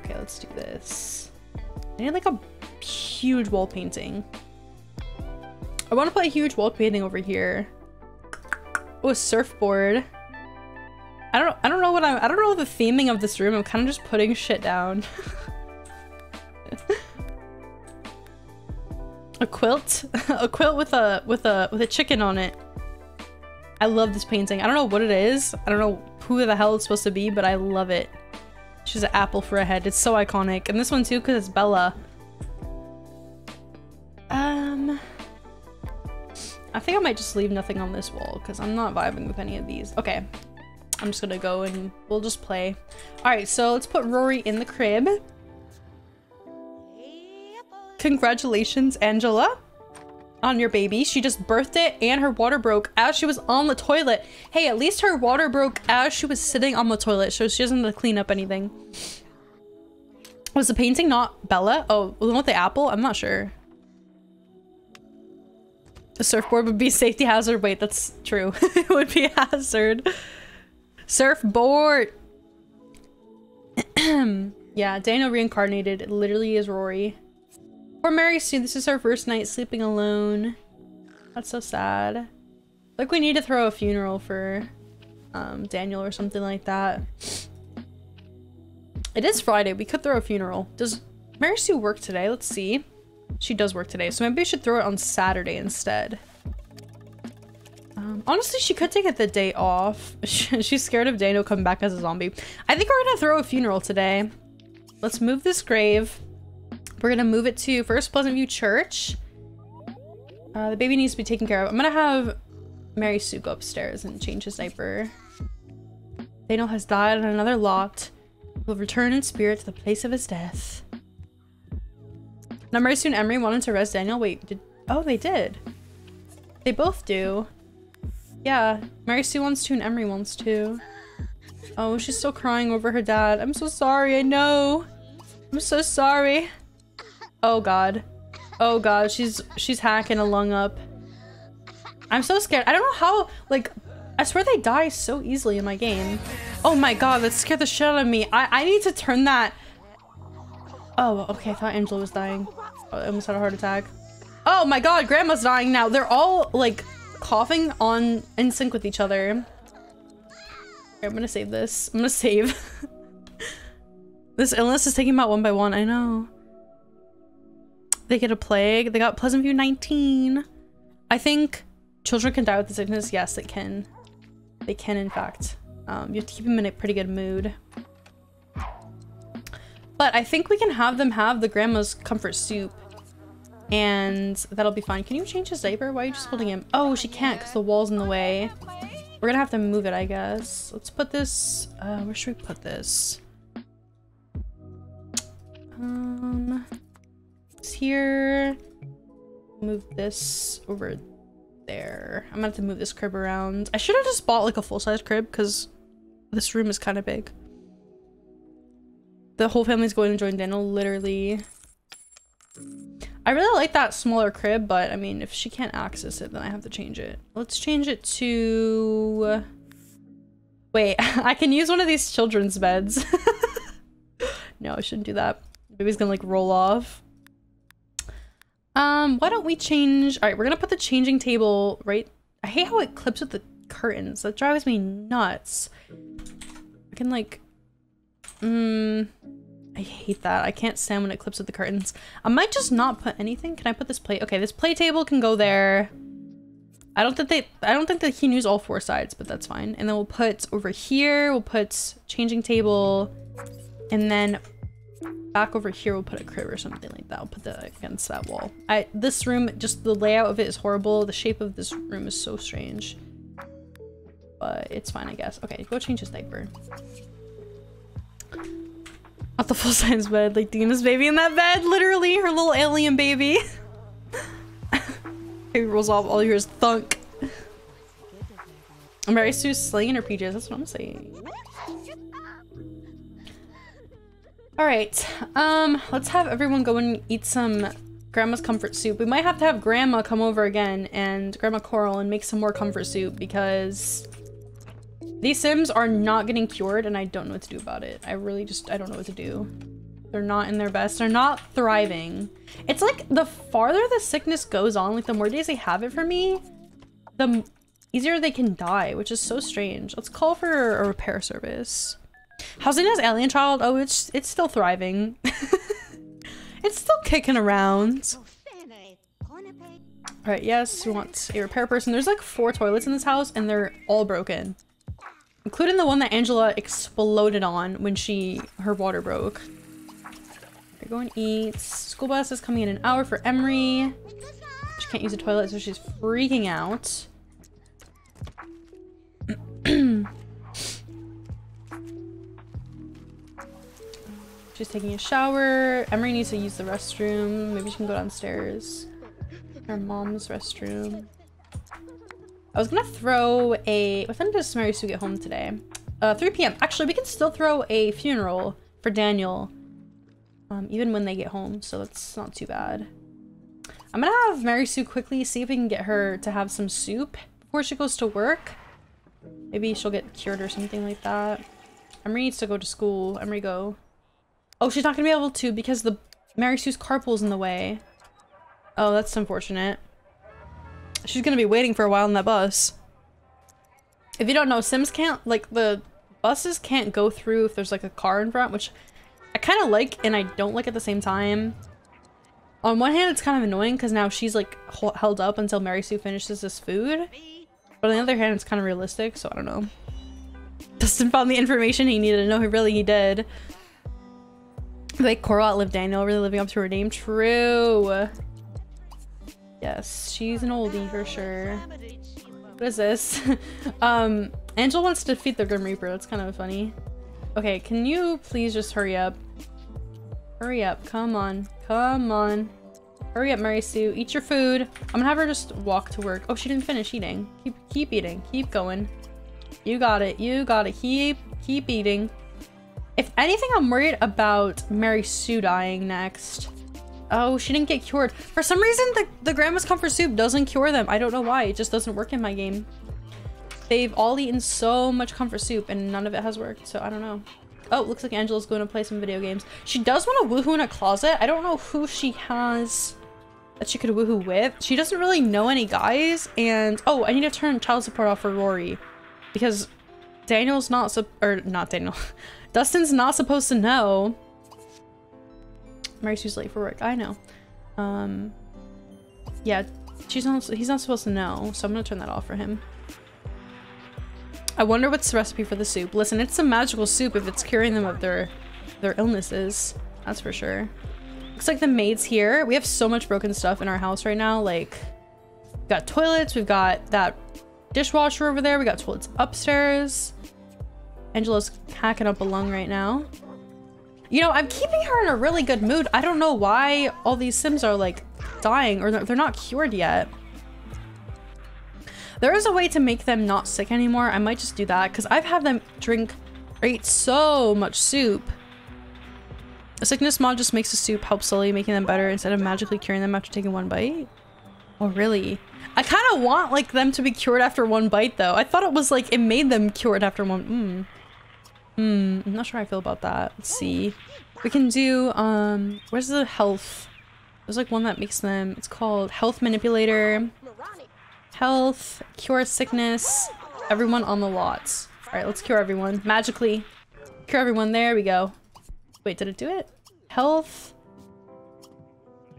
Okay, let's do this. I need like a huge wall painting. I want to put a huge wall painting over here. Oh, a surfboard. I don't I don't know what I'm I don't know the theming of this room. I'm kind of just putting shit down. [LAUGHS] a quilt? [LAUGHS] a quilt with a with a with a chicken on it. I love this painting. I don't know what it is. I don't know who the hell it's supposed to be, but I love it. She's an apple for a head. It's so iconic. And this one too, because it's Bella. Um, I think I might just leave nothing on this wall because I'm not vibing with any of these. Okay, I'm just gonna go and we'll just play. All right, so let's put Rory in the crib. Congratulations, Angela, on your baby. She just birthed it and her water broke as she was on the toilet. Hey, at least her water broke as she was sitting on the toilet, so she doesn't have to clean up anything. Was the painting not Bella? Oh, the one with the apple? I'm not sure. The surfboard would be safety hazard. Wait, that's true. [LAUGHS] it would be a hazard. Surfboard! [CLEARS THROAT] yeah, Daniel reincarnated. It literally is Rory. Poor Mary Sue, this is our first night sleeping alone. That's so sad. Like we need to throw a funeral for um, Daniel or something like that. It is Friday. We could throw a funeral. Does Mary Sue work today? Let's see. She does work today, so maybe we should throw it on Saturday instead. Um, honestly, she could take it the day off. [LAUGHS] She's scared of Daniel coming back as a zombie. I think we're gonna throw a funeral today. Let's move this grave. We're gonna move it to First Pleasant View Church. Uh, the baby needs to be taken care of. I'm gonna have Mary Sue go upstairs and change his diaper. Daniel has died on another lot. Will return in spirit to the place of his death. Now Mary Sue and Emery wanted to arrest Daniel. Wait, did- Oh, they did. They both do. Yeah, Mary Sue wants to and Emery wants to. Oh, she's still crying over her dad. I'm so sorry, I know. I'm so sorry. Oh god. Oh god, she's she's hacking a lung up. I'm so scared. I don't know how, like, I swear they die so easily in my game. Oh my god, that scared the shit out of me. I, I need to turn that. Oh, okay, I thought Angela was dying. Oh, I almost had a heart attack. Oh my god, grandma's dying now. They're all, like, coughing on in sync with each other. I'm gonna save this. I'm gonna save. [LAUGHS] this illness is taking them out one by one. I know. They get a plague. They got Pleasant View 19. I think children can die with the sickness. Yes, they can. They can, in fact. Um, you have to keep them in a pretty good mood. But I think we can have them have the grandma's comfort soup and that'll be fine. Can you change his diaper? Why are you just holding him? Oh, she can't because the wall's in the way. We're gonna have to move it, I guess. Let's put this, uh, where should we put this? Um, here. Move this over there. I'm gonna have to move this crib around. I should have just bought like a full-size crib because this room is kind of big. The whole family's going to join Daniel, literally. I really like that smaller crib, but I mean, if she can't access it, then I have to change it. Let's change it to... Wait, [LAUGHS] I can use one of these children's beds. [LAUGHS] no, I shouldn't do that. Baby's gonna like roll off. Um, why don't we change... All right, we're gonna put the changing table right... I hate how it clips with the curtains. That drives me nuts. I can like... Mmm... I hate that. I can't stand when it clips with the curtains. I might just not put anything. Can I put this plate? Okay, this play table can go there. I don't think they I don't think that he knows all four sides, but that's fine. And then we'll put over here, we'll put changing table, and then back over here we'll put a crib or something like that. I'll put that against that wall. I this room, just the layout of it is horrible. The shape of this room is so strange. But it's fine, I guess. Okay, go change his diaper. Not the full-size [LAUGHS] bed, like Dina's baby in that bed, literally, her little alien baby. [LAUGHS] Baby rolls off, all you hear is thunk. Mary Sue's slinging her PJs, that's what I'm saying. Alright, um, let's have everyone go and eat some Grandma's comfort soup. We might have to have Grandma come over again and Grandma Coral and make some more comfort soup because these Sims are not getting cured and I don't know what to do about it. I really just, I don't know what to do. They're not in their best. They're not thriving. It's like the farther the sickness goes on, like the more days they have it for me, the easier they can die, which is so strange. Let's call for a repair service. How's Ina's alien child? Oh, it's it's still thriving. [LAUGHS] it's still kicking around. Alright, yes, we want a repair person. There's like four toilets in this house and they're all broken. Including the one that Angela exploded on when she her water broke. We're going to eat. School bus is coming in an hour for Emery. She can't use the toilet, so she's freaking out. [CLEARS THROAT] she's taking a shower. Emery needs to use the restroom. Maybe she can go downstairs. Her mom's restroom. I was gonna throw a... What time does Mary Sue get home today? Uh, 3 p.m. Actually, we can still throw a funeral for Daniel. Um, even when they get home, so that's not too bad. I'm gonna have Mary Sue quickly see if we can get her to have some soup before she goes to work. Maybe she'll get cured or something like that. Emery needs to go to school. Emery go. Oh, she's not gonna be able to because the Mary Sue's carpool's in the way. Oh, that's unfortunate. She's gonna be waiting for a while in that bus. If you don't know, Sims can't, like, the buses can't go through if there's, like, a car in front, which I kind of like and I don't like at the same time. On one hand, it's kind of annoying because now she's, like, held up until Mary Sue finishes this food. But on the other hand, it's kind of realistic, so I don't know. Dustin found the information he needed to know. He really he did. Like, Coral outlived Daniel, really living up to her name. True. Yes, she's an oldie for sure. What is this? [LAUGHS] um, Angel wants to defeat the Grim Reaper. That's kind of funny. Okay, can you please just hurry up? Hurry up. Come on. Come on. Hurry up, Mary Sue. Eat your food. I'm gonna have her just walk to work. Oh, she didn't finish eating. Keep keep eating. Keep going. You got it. You got it. Keep keep eating. If anything, I'm worried about Mary Sue dying next. Oh, she didn't get cured. For some reason, the, the Grandma's Comfort Soup doesn't cure them. I don't know why. It just doesn't work in my game. They've all eaten so much Comfort Soup and none of it has worked, so I don't know. Oh, looks like Angela's going to play some video games. She does want to woohoo in a closet. I don't know who she has that she could woohoo with. She doesn't really know any guys, and... Oh, I need to turn child support off for Rory. Because Daniel's not... Or, not Daniel. [LAUGHS] Dustin's not supposed to know Mary Sue's late for work. I know. Um, yeah, she's not, he's not supposed to know, so I'm gonna turn that off for him. I wonder what's the recipe for the soup. Listen, it's a magical soup if it's curing them of their their illnesses. That's for sure. Looks like the maid's here. We have so much broken stuff in our house right now. Like, got toilets, we've got that dishwasher over there, we got toilets upstairs. Angela's hacking up a lung right now. You know, I'm keeping her in a really good mood. I don't know why all these Sims are like dying or they're not cured yet. There is a way to make them not sick anymore. I might just do that because I've had them drink or eat so much soup. A sickness mod just makes the soup help slowly making them better instead of magically curing them after taking one bite. Oh, really? I kind of want like them to be cured after one bite though. I thought it was like it made them cured after one. Mm. Hmm, I'm not sure how I feel about that. Let's see. We can do, um, where's the health? There's like one that makes them, it's called Health Manipulator. Health, Cure Sickness, everyone on the lots. Alright, let's cure everyone. Magically. Cure everyone, there we go. Wait, did it do it? Health.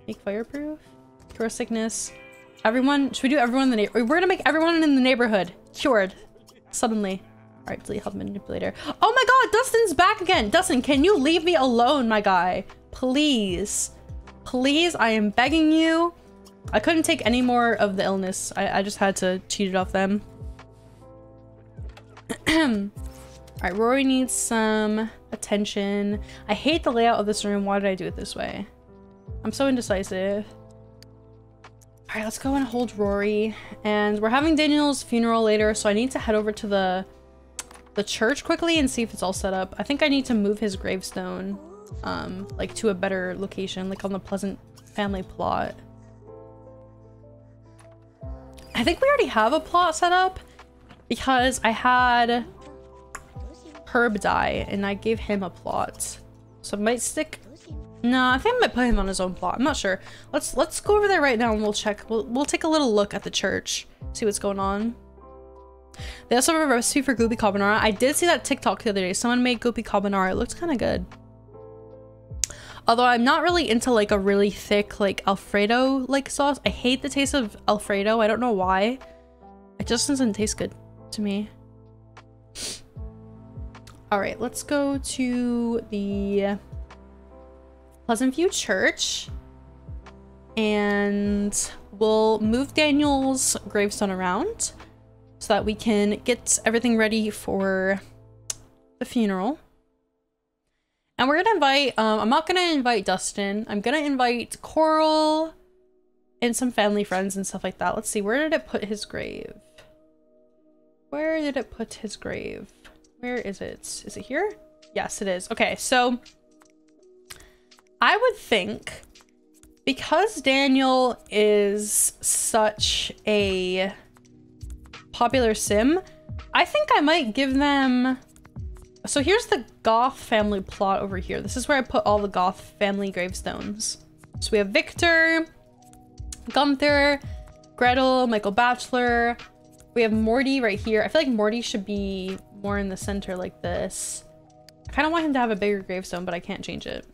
Make fireproof. Cure sickness. Everyone, should we do everyone in the neighborhood? We're gonna make everyone in the neighborhood cured. Suddenly. Alright, delete health manipulator. Oh my god, Dustin's back again! Dustin, can you leave me alone, my guy? Please. Please, I am begging you. I couldn't take any more of the illness. I, I just had to cheat it off them. [CLEARS THROAT] Alright, Rory needs some attention. I hate the layout of this room. Why did I do it this way? I'm so indecisive. All right, let's go and hold Rory. And we're having Daniel's funeral later, so I need to head over to the the church quickly and see if it's all set up. I think I need to move his gravestone um, like to a better location, like on the Pleasant family plot. I think we already have a plot set up because I had Herb die and I gave him a plot. So I might stick. No, I think I might put him on his own plot. I'm not sure. Let's let's go over there right now and we'll check. We'll, we'll take a little look at the church, see what's going on. They also have a recipe for goopy carbonara. I did see that TikTok the other day. Someone made goopy carbonara. It looks kind of good. Although I'm not really into like a really thick like Alfredo like sauce. I hate the taste of Alfredo. I don't know why. It just doesn't taste good to me. All right, let's go to the Pleasant View Church and we'll move Daniel's gravestone around so that we can get everything ready for the funeral. And we're gonna invite, um, I'm not gonna invite Dustin. I'm gonna invite Coral and some family friends and stuff like that. Let's see, where did it put his grave? Where did it put his grave? Where is it? Is it here? Yes, it is. Okay, so I would think because Daniel is such a popular sim, I think I might give them... So here's the Goth family plot over here. This is where I put all the Goth family gravestones. So we have Victor, Gunther, Gretel, Michael Bachelor. We have Morty right here. I feel like Morty should be more in the center like this. I kind of want him to have a bigger gravestone, but I can't change it.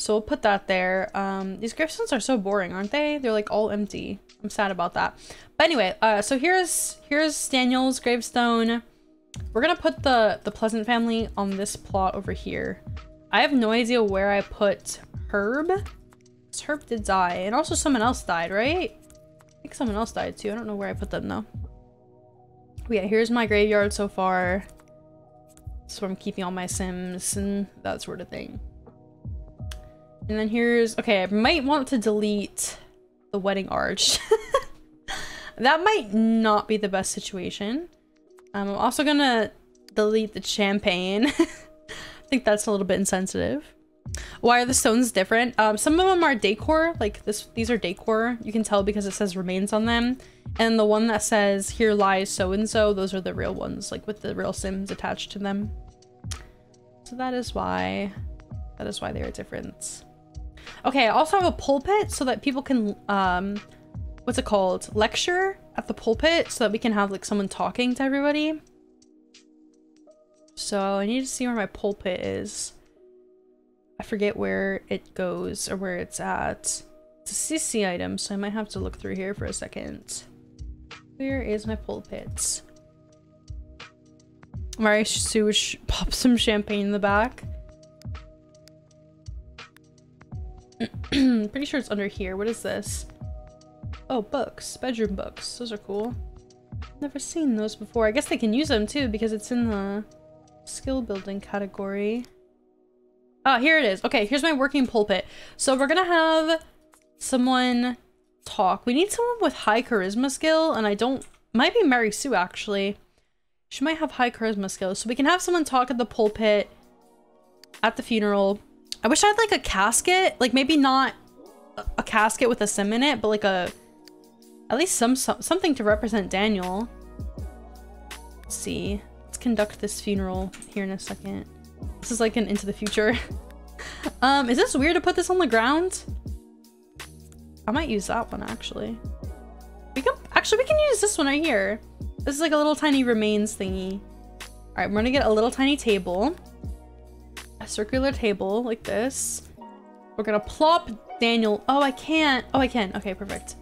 So we'll put that there. Um, these gravestones are so boring, aren't they? They're like all empty. I'm sad about that. But anyway, uh, so here's here's Daniel's gravestone. We're gonna put the the Pleasant family on this plot over here. I have no idea where I put Herb. Herb did die, and also someone else died, right? I think someone else died too. I don't know where I put them though. But yeah, here's my graveyard so far. So I'm keeping all my sims and that sort of thing. And then here's, okay, I might want to delete the wedding arch. [LAUGHS] that might not be the best situation. Um, I'm also gonna delete the champagne. [LAUGHS] I think that's a little bit insensitive. Why are the stones different? Um, some of them are decor, like this. These are decor. You can tell because it says remains on them. And the one that says here lies so and so, those are the real ones, like with the real sims attached to them. So that is why, that is why they are different. Okay, I also have a pulpit so that people can, um, what's it called? Lecture at the pulpit so that we can have like someone talking to everybody. So I need to see where my pulpit is. I forget where it goes or where it's at. It's a CC item, so I might have to look through here for a second. Where is my pulpit? Mary Sue pop some champagne in the back. [CLEARS THROAT] Pretty sure it's under here. What is this? Oh, books. Bedroom books. Those are cool. Never seen those before. I guess they can use them too because it's in the skill building category. Ah, here it is. Okay, here's my working pulpit. So we're gonna have someone talk. We need someone with high charisma skill, and I don't... Might be Mary Sue, actually. She might have high charisma skills. So we can have someone talk at the pulpit at the funeral I wish I had like a casket, like maybe not a casket with a sim in it, but like a, at least some, some something to represent Daniel. Let's see. Let's conduct this funeral here in a second. This is like an into the future. [LAUGHS] um, is this weird to put this on the ground? I might use that one actually. We can actually we can use this one right here. This is like a little tiny remains thingy. All right, we're gonna get a little tiny table a circular table like this. We're gonna plop Daniel. Oh, I can't. Oh, I can. Okay, perfect.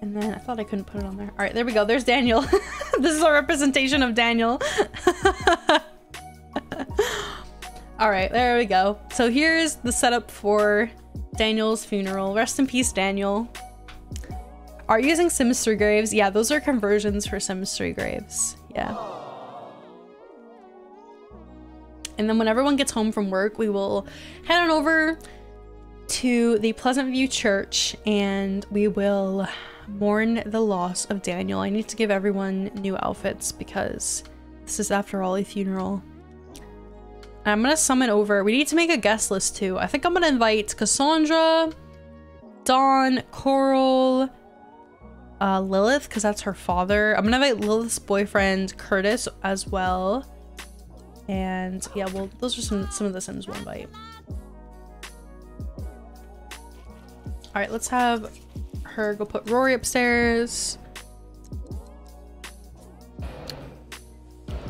And then I thought I couldn't put it on there. All right, there we go. There's Daniel. [LAUGHS] this is our representation of Daniel. [LAUGHS] All right, there we go. So here's the setup for Daniel's funeral. Rest in peace, Daniel. Are you using Sims 3 graves? Yeah, those are conversions for Sims 3 graves. Yeah. And then when everyone gets home from work, we will head on over to the Pleasant View Church and we will mourn the loss of Daniel. I need to give everyone new outfits because this is after all a funeral. I'm gonna summon over. We need to make a guest list too. I think I'm gonna invite Cassandra, Don, Coral, uh, Lilith, because that's her father. I'm gonna invite Lilith's boyfriend, Curtis, as well. And yeah, well, those are some, some of the Sims we'll invite. All right, let's have her go put Rory upstairs.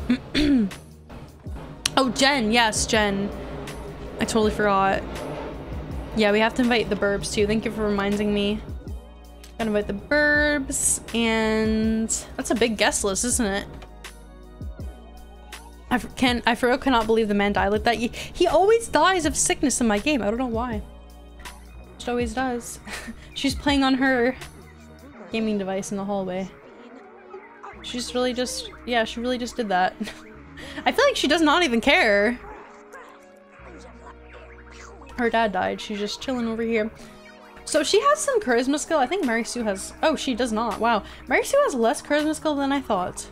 [CLEARS THROAT] oh, Jen. Yes, Jen. I totally forgot. Yeah, we have to invite the Burbs too. Thank you for reminding me. Gotta invite the Burbs, and that's a big guest list, isn't it? I can I for real cannot believe the man died like that. He, he always dies of sickness in my game. I don't know why. She always does. [LAUGHS] She's playing on her gaming device in the hallway. She's really just yeah, she really just did that. [LAUGHS] I feel like she does not even care. Her dad died. She's just chilling over here. So she has some charisma skill. I think Mary Sue has... Oh, she does not. Wow. Mary Sue has less charisma skill than I thought.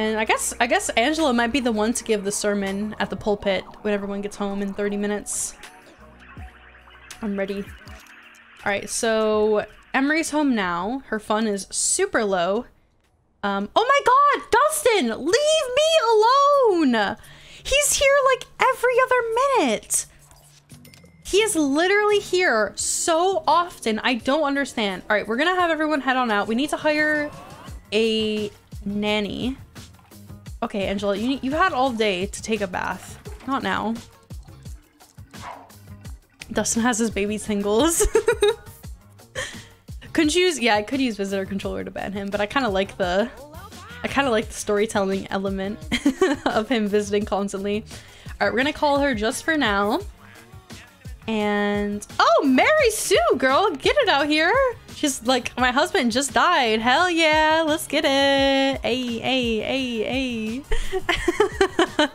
And I guess I guess Angela might be the one to give the sermon at the pulpit when everyone gets home in 30 minutes. I'm ready. All right, so Emery's home now. Her fun is super low. Um, oh my god, Dustin, leave me alone! He's here like every other minute. He is literally here so often. I don't understand. All right, we're gonna have everyone head on out. We need to hire a nanny. Okay, Angela, you, you had all day to take a bath. Not now. Dustin has his baby singles. [LAUGHS] Couldn't use, yeah, I could use visitor controller to ban him, but I kind of like the, I kind of like the storytelling element [LAUGHS] of him visiting constantly. All right, we're gonna call her just for now. And, oh, Mary Sue, girl, get it out here. She's like, my husband just died. Hell yeah, let's get it. Hey, hey, hey, hey.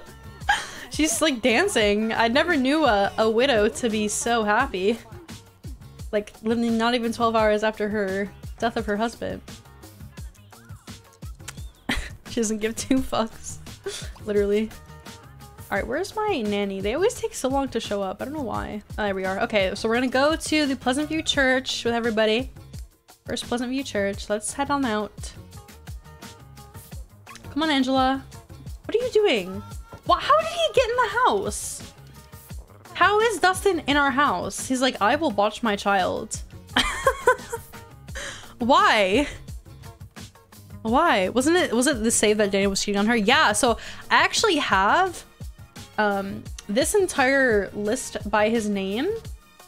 She's like dancing. I never knew a, a widow to be so happy. Like, living not even 12 hours after her death of her husband. [LAUGHS] she doesn't give two fucks. [LAUGHS] Literally. Alright, where's my nanny? They always take so long to show up. I don't know why. Oh, there we are. Okay, so we're gonna go to the Pleasant View Church with everybody. First Pleasant View Church. Let's head on out. Come on, Angela. What are you doing? What? How did he get in the house? How is Dustin in our house? He's like, I will watch my child. [LAUGHS] Why? Why? Wasn't it was it the save that Daniel was cheating on her? Yeah, so I actually have um, this entire list by his name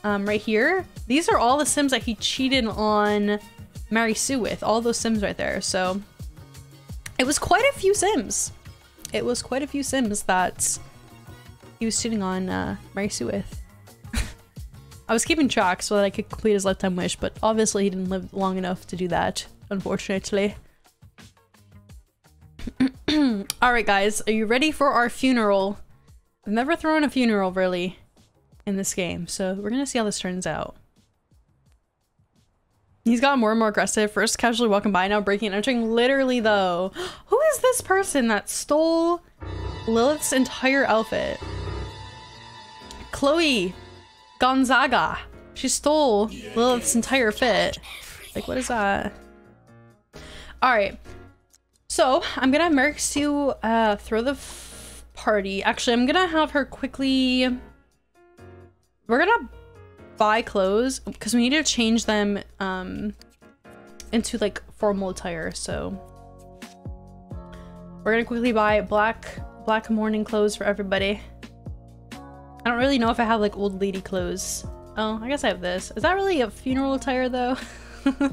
um, right here. These are all the Sims that he cheated on Mary Sue with. All those Sims right there. So it was quite a few Sims. It was quite a few Sims that he was cheating on uh, Mary Sue with. [LAUGHS] I was keeping track so that I could complete his lifetime wish, but obviously he didn't live long enough to do that, unfortunately. [CLEARS THROAT] Alright guys, are you ready for our funeral? I've never thrown a funeral really in this game, so we're gonna see how this turns out. He's gotten more and more aggressive. First casually walking by, now breaking and entering. Literally though. [GASPS] Who is this person that stole Lilith's entire outfit? Chloe Gonzaga. She stole Lilith's entire fit. Like, what is that? Alright. So, I'm gonna have Sue uh, throw the party. Actually, I'm gonna have her quickly... We're gonna buy clothes because we need to change them um, into like formal attire. So we're gonna quickly buy black black morning clothes for everybody. I don't really know if I have like old lady clothes. Oh, I guess I have this. Is that really a funeral attire though? [LAUGHS]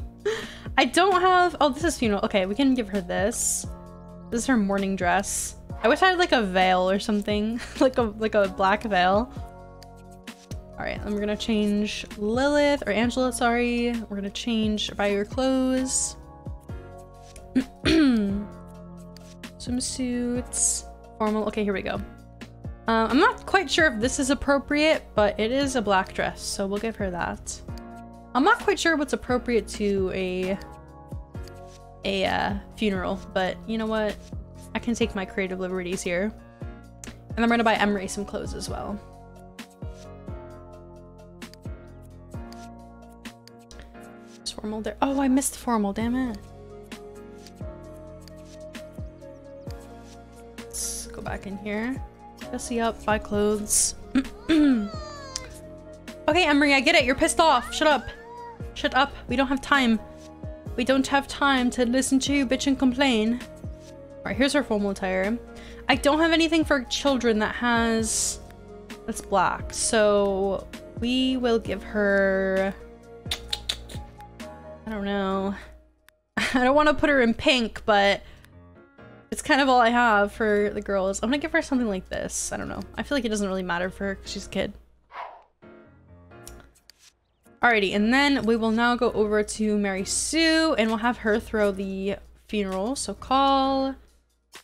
I don't have, oh, this is funeral. Okay, we can give her this. This is her morning dress. I wish I had like a veil or something, [LAUGHS] like a like a black veil. All right, then we're gonna change Lilith or Angela. Sorry, we're gonna change by your clothes. [CLEARS THROAT] Swimsuits, formal. Okay, here we go. Uh, I'm not quite sure if this is appropriate, but it is a black dress, so we'll give her that. I'm not quite sure what's appropriate to a a uh, funeral, but you know what? I can take my creative liberties here. And I'm gonna buy Emery some clothes as well. formal there. Oh, I missed formal, damn it. Let's go back in here. Dressy up, buy clothes. [CLEARS THROAT] okay, Emery, I get it. You're pissed off. Shut up. Shut up. We don't have time. We don't have time to listen to you bitch and complain. Alright, here's her formal attire. I don't have anything for children that has... That's black. So we will give her... I don't know. [LAUGHS] I don't want to put her in pink, but it's kind of all I have for the girls. I'm gonna give her something like this. I don't know. I feel like it doesn't really matter for her because she's a kid. Alrighty, and then we will now go over to Mary Sue and we'll have her throw the funeral. So call,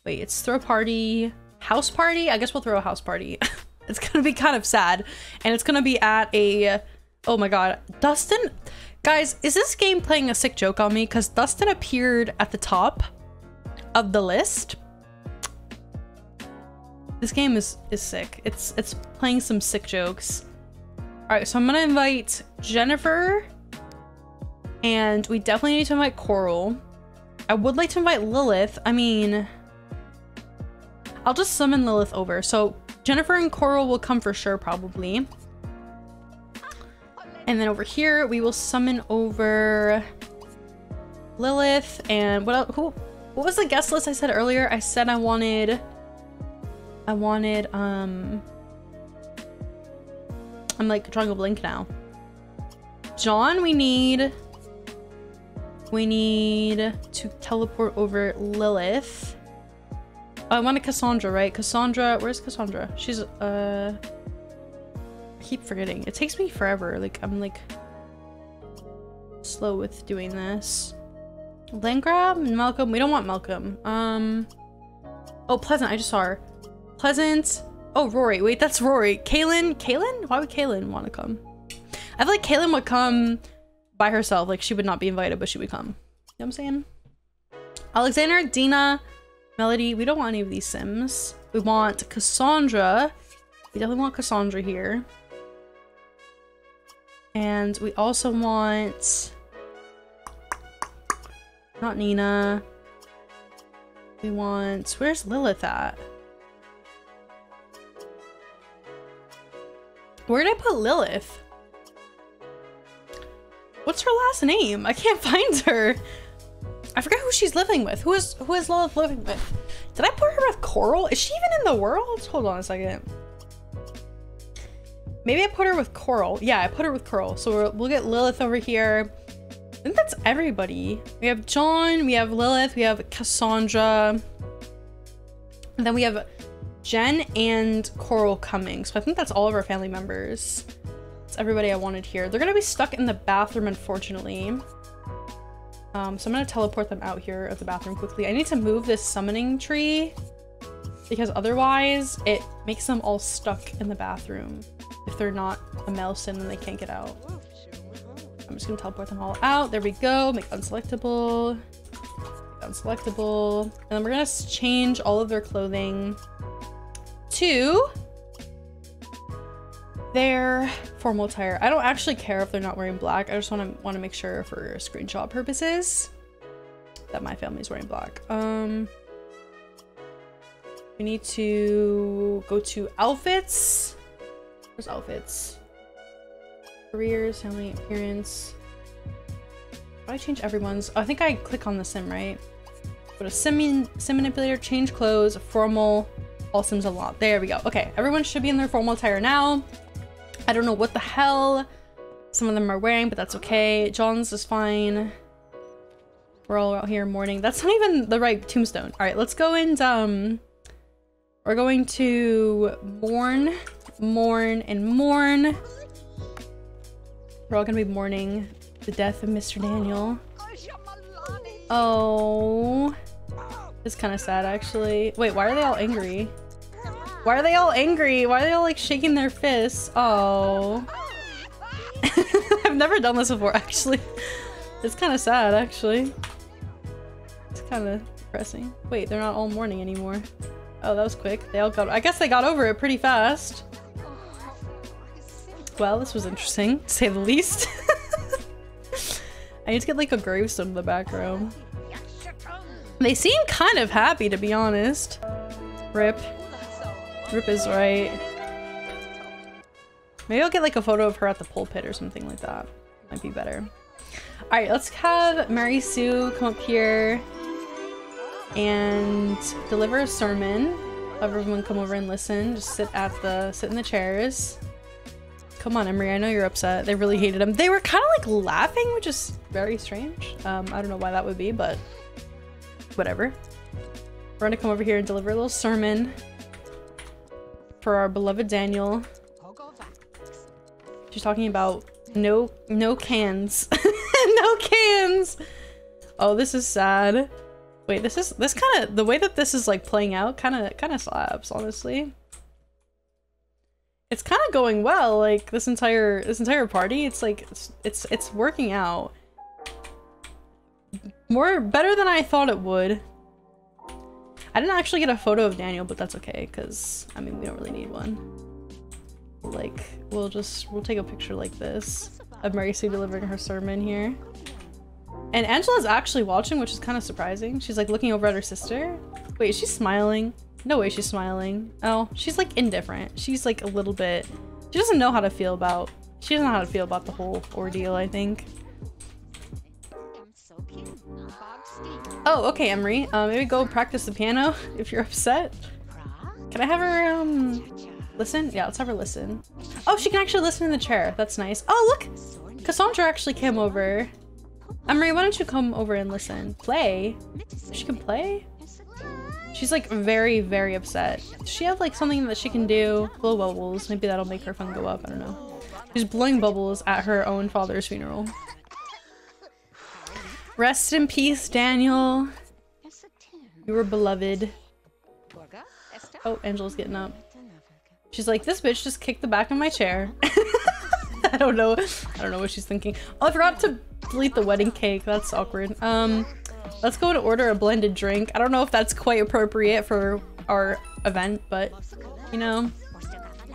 wait, it's throw party, house party? I guess we'll throw a house party. [LAUGHS] it's gonna be kind of sad. And it's gonna be at a, oh my god, Dustin, guys, is this game playing a sick joke on me? Because Dustin appeared at the top of the list. This game is, is sick. It's, it's playing some sick jokes. All right, so I'm gonna invite Jennifer and we definitely need to invite Coral. I would like to invite Lilith. I mean, I'll just summon Lilith over. So Jennifer and Coral will come for sure, probably. And then over here, we will summon over Lilith and what else? Who, what was the guest list I said earlier? I said I wanted, I wanted, um, I'm like drawing a blink now. John, we need... We need to teleport over Lilith. Oh, want wanted Cassandra, right? Cassandra, where's Cassandra? She's, uh... I keep forgetting. It takes me forever. Like, I'm like... Slow with doing this. Landgraab and Malcolm. We don't want Malcolm. Um... Oh, Pleasant. I just saw her. Pleasant. Oh, Rory. Wait, that's Rory. Kaylynn? Kaylynn? Why would Kaylynn want to come? I feel like Kaylynn would come by herself. Like, she would not be invited, but she would come. You know what I'm saying? Alexander, Dina, Melody. We don't want any of these Sims. We want Cassandra. We definitely want Cassandra here. And we also want... Not Nina. We want... Where's Lilith at? Where did I put Lilith? What's her last name? I can't [LAUGHS] find her. I forgot who she's living with. Who is who is Lilith living with? Did I put her with Coral? Is she even in the world? Hold on a second. Maybe I put her with Coral. Yeah, I put her with Coral. So we'll get Lilith over here. I think that's everybody. We have John, we have Lilith, we have Cassandra. And then we have Jen and Coral coming. So I think that's all of our family members. It's everybody I wanted here. They're gonna be stuck in the bathroom, unfortunately. Um, so I'm gonna teleport them out here of the bathroom quickly. I need to move this summoning tree because otherwise it makes them all stuck in the bathroom if they're not a Melson and they can't get out. I'm just gonna teleport them all out. There we go. Make unselectable. Make unselectable. And then we're gonna change all of their clothing to their formal attire. I don't actually care if they're not wearing black. I just want to want to make sure for screenshot purposes that my family's wearing black. Um, we need to go to outfits. Where's outfits? Careers, family appearance. I change everyone's? Oh, I think I click on the sim, right? Go to sim, sim manipulator, change clothes, formal, all sims a lot. There we go. Okay, everyone should be in their formal attire now. I don't know what the hell some of them are wearing, but that's okay. John's is fine. We're all out here mourning. That's not even the right tombstone. All right, let's go and um, we're going to mourn, mourn, and mourn. We're all gonna be mourning the death of Mr. Daniel. Oh, it's kind of sad actually. Wait, why are they all angry? Why are they all angry? Why are they all like shaking their fists? Oh. [LAUGHS] I've never done this before, [LAUGHS] actually. It's kind of sad, actually. It's kind of depressing. Wait, they're not all mourning anymore. Oh, that was quick. They all got- I guess they got over it pretty fast. Well, this was interesting, to say the least. [LAUGHS] I need to get like a gravestone in the background. They seem kind of happy, to be honest. Rip. Rip is right. Maybe I'll get like a photo of her at the pulpit or something like that. Might be better. Alright, let's have Mary Sue come up here and deliver a sermon. Have everyone come over and listen. Just sit at the sit in the chairs. Come on, Emery. I know you're upset. They really hated him. They were kind of like laughing, which is very strange. Um, I don't know why that would be, but whatever. We're gonna come over here and deliver a little sermon for our beloved Daniel. She's talking about no no cans. [LAUGHS] no cans. Oh, this is sad. Wait, this is this kind of the way that this is like playing out kind of kind of slaps, honestly. It's kind of going well, like this entire this entire party. It's like it's it's it's working out. More better than I thought it would. I didn't actually get a photo of Daniel, but that's okay because I mean we don't really need one. Like we'll just we'll take a picture like this of Mary Sue delivering her sermon here. And Angela's actually watching, which is kind of surprising. She's like looking over at her sister. Wait, she's smiling. No way she's smiling. Oh, she's like indifferent. She's like a little bit, she doesn't know how to feel about, she doesn't know how to feel about the whole ordeal, I think. Oh, okay, Emery. Uh, maybe go practice the piano [LAUGHS] if you're upset. Can I have her, um, listen? Yeah, let's have her listen. Oh, she can actually listen in the chair. That's nice. Oh, look! Cassandra actually came over. Emery, why don't you come over and listen? Play? She can play? She's like very, very upset. Does she have like something that she can do? Blow bubbles. Maybe that'll make her fun go up. I don't know. She's blowing bubbles at her own father's funeral. Rest in peace, Daniel. You were beloved. Oh, Angela's getting up. She's like, this bitch just kicked the back of my chair. [LAUGHS] I don't know. I don't know what she's thinking. Oh, I forgot to delete the wedding cake. That's awkward. Um, let's go and order a blended drink. I don't know if that's quite appropriate for our event, but you know,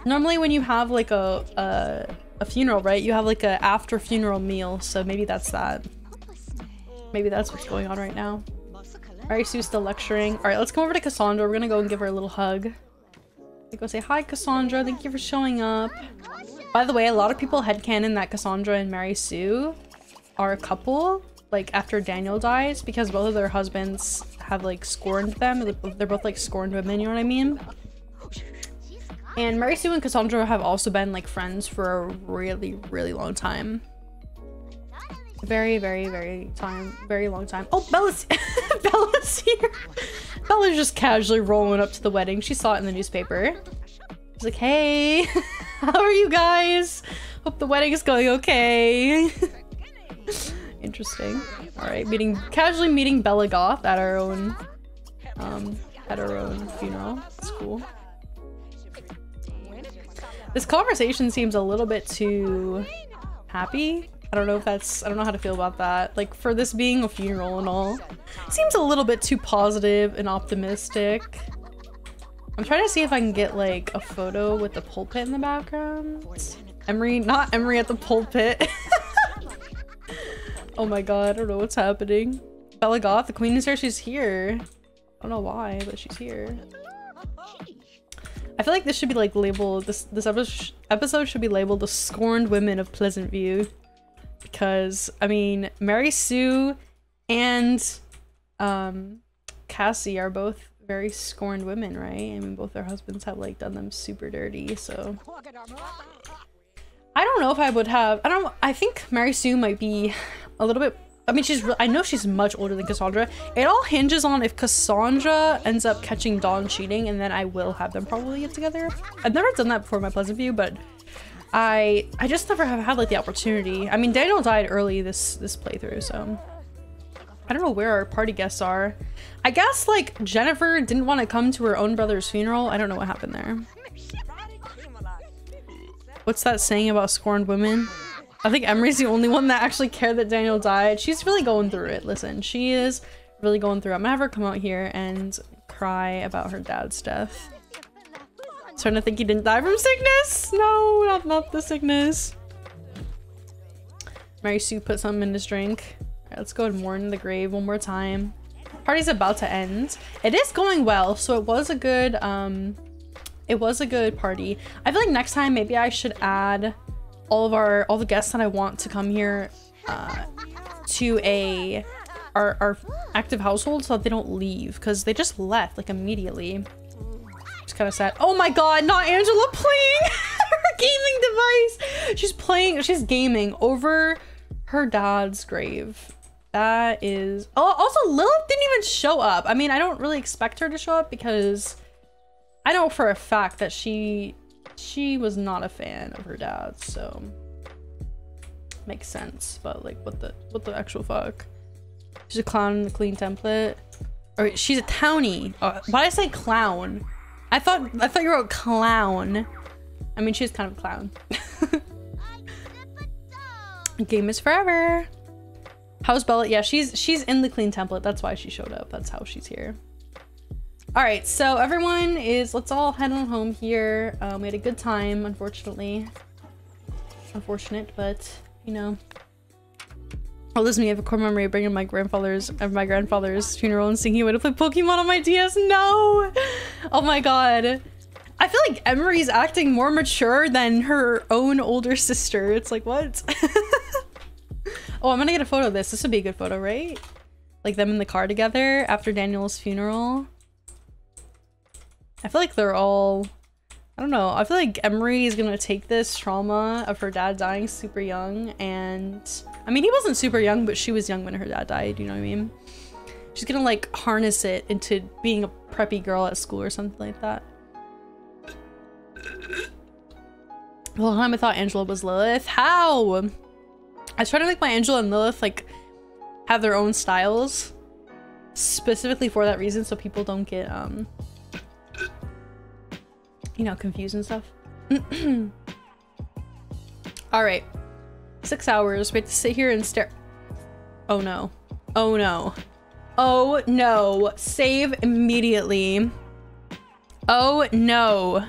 normally when you have like a, a, a funeral, right? You have like a after funeral meal. So maybe that's that. Maybe that's what's going on right now. Alright, Sue's still lecturing. Alright, let's come over to Cassandra. We're gonna go and give her a little hug. Go say, hi Cassandra, thank you for showing up. By the way, a lot of people headcanon that Cassandra and Mary Sue are a couple, like after Daniel dies, because both of their husbands have like scorned them. They're both like scorned women, you know what I mean? And Mary Sue and Cassandra have also been like friends for a really, really long time. Very, very, very time, very long time. Oh, Bella's, [LAUGHS] Bella's here. Bella's just casually rolling up to the wedding. She saw it in the newspaper. She's like, hey, [LAUGHS] how are you guys? Hope the wedding is going okay. [LAUGHS] Interesting. All right, meeting, casually meeting Bella Goth at our own, um, at our own funeral. It's cool. This conversation seems a little bit too happy. I don't know if that's, I don't know how to feel about that. Like for this being a funeral and all, seems a little bit too positive and optimistic. I'm trying to see if I can get like a photo with the pulpit in the background. Emery, not Emery at the pulpit. [LAUGHS] oh my god, I don't know what's happening. Bella Goth, the queen is here, she's here. I don't know why, but she's here. I feel like this should be like labeled, this, this episode should be labeled the scorned women of Pleasant View. Because, I mean, Mary Sue and um, Cassie are both very scorned women, right? I mean, both their husbands have like done them super dirty, so. I don't know if I would have, I don't, I think Mary Sue might be a little bit, I mean, she's, I know she's much older than Cassandra. It all hinges on if Cassandra ends up catching Don cheating and then I will have them probably get together. I've never done that before in my Pleasant View, but I, I just never have had like the opportunity. I mean, Daniel died early this, this playthrough, so. I don't know where our party guests are. I guess like Jennifer didn't want to come to her own brother's funeral. I don't know what happened there. What's that saying about scorned women? I think Emery's the only one that actually cared that Daniel died. She's really going through it. Listen, she is really going through it. I'm gonna have her come out here and cry about her dad's death. Starting to think he didn't die from sickness. No, not, not the sickness. Mary Sue put something in his drink. Right, let's go and mourn the grave one more time. Party's about to end. It is going well, so it was a good, um, it was a good party. I feel like next time maybe I should add all of our, all the guests that I want to come here, uh, to a, our, our active household so that they don't leave because they just left like immediately. Kind of sad. Oh my god, not Angela playing [LAUGHS] her gaming device. She's playing, she's gaming over her dad's grave. That is... Oh, also Lilith didn't even show up. I mean, I don't really expect her to show up because I know for a fact that she she was not a fan of her dad, so makes sense. But like, what the what the actual fuck? She's a clown in the clean template. Or she's a townie. Oh, why did I say clown? I thought I thought you wrote clown. I mean, she's kind of a clown. [LAUGHS] Game is forever. How's Bella? Yeah, she's she's in the clean template. That's why she showed up. That's how she's here. All right, so everyone is, let's all head on home here. Um, we had a good time, unfortunately. Unfortunate, but, you know. Oh, listen, I have a core memory of bringing my grandfather's, of my grandfather's funeral and singing away to play Pokemon on my DS. No! Oh my god. I feel like Emery's acting more mature than her own older sister. It's like, what? [LAUGHS] oh, I'm gonna get a photo of this. This would be a good photo, right? Like them in the car together after Daniel's funeral. I feel like they're all... I don't know. I feel like Emery is gonna take this trauma of her dad dying super young and... I mean, he wasn't super young, but she was young when her dad died, you know what I mean? She's gonna like harness it into being a preppy girl at school or something like that. The whole time I thought Angela was Lilith. How? I try to make my Angela and Lilith like have their own styles specifically for that reason so people don't get um you know, confused and stuff. [CLEARS THROAT] All right. Six hours. We have to sit here and stare. Oh no. Oh no. Oh no. Save immediately. Oh no.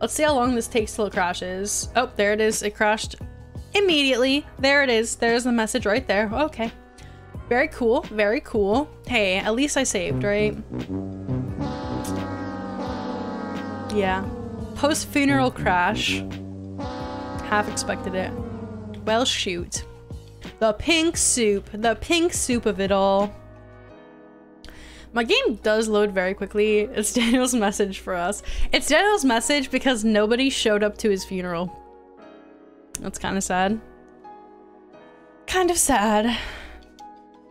Let's see how long this takes till it crashes. Oh, there it is. It crashed immediately. There it is. There's the message right there. Okay. Very cool. Very cool. Hey, at least I saved, right? Yeah. Post-funeral crash. Half expected it. Well, shoot. The pink soup. The pink soup of it all. My game does load very quickly. It's [LAUGHS] Daniel's message for us. It's Daniel's message because nobody showed up to his funeral. That's kind of sad. Kind of sad.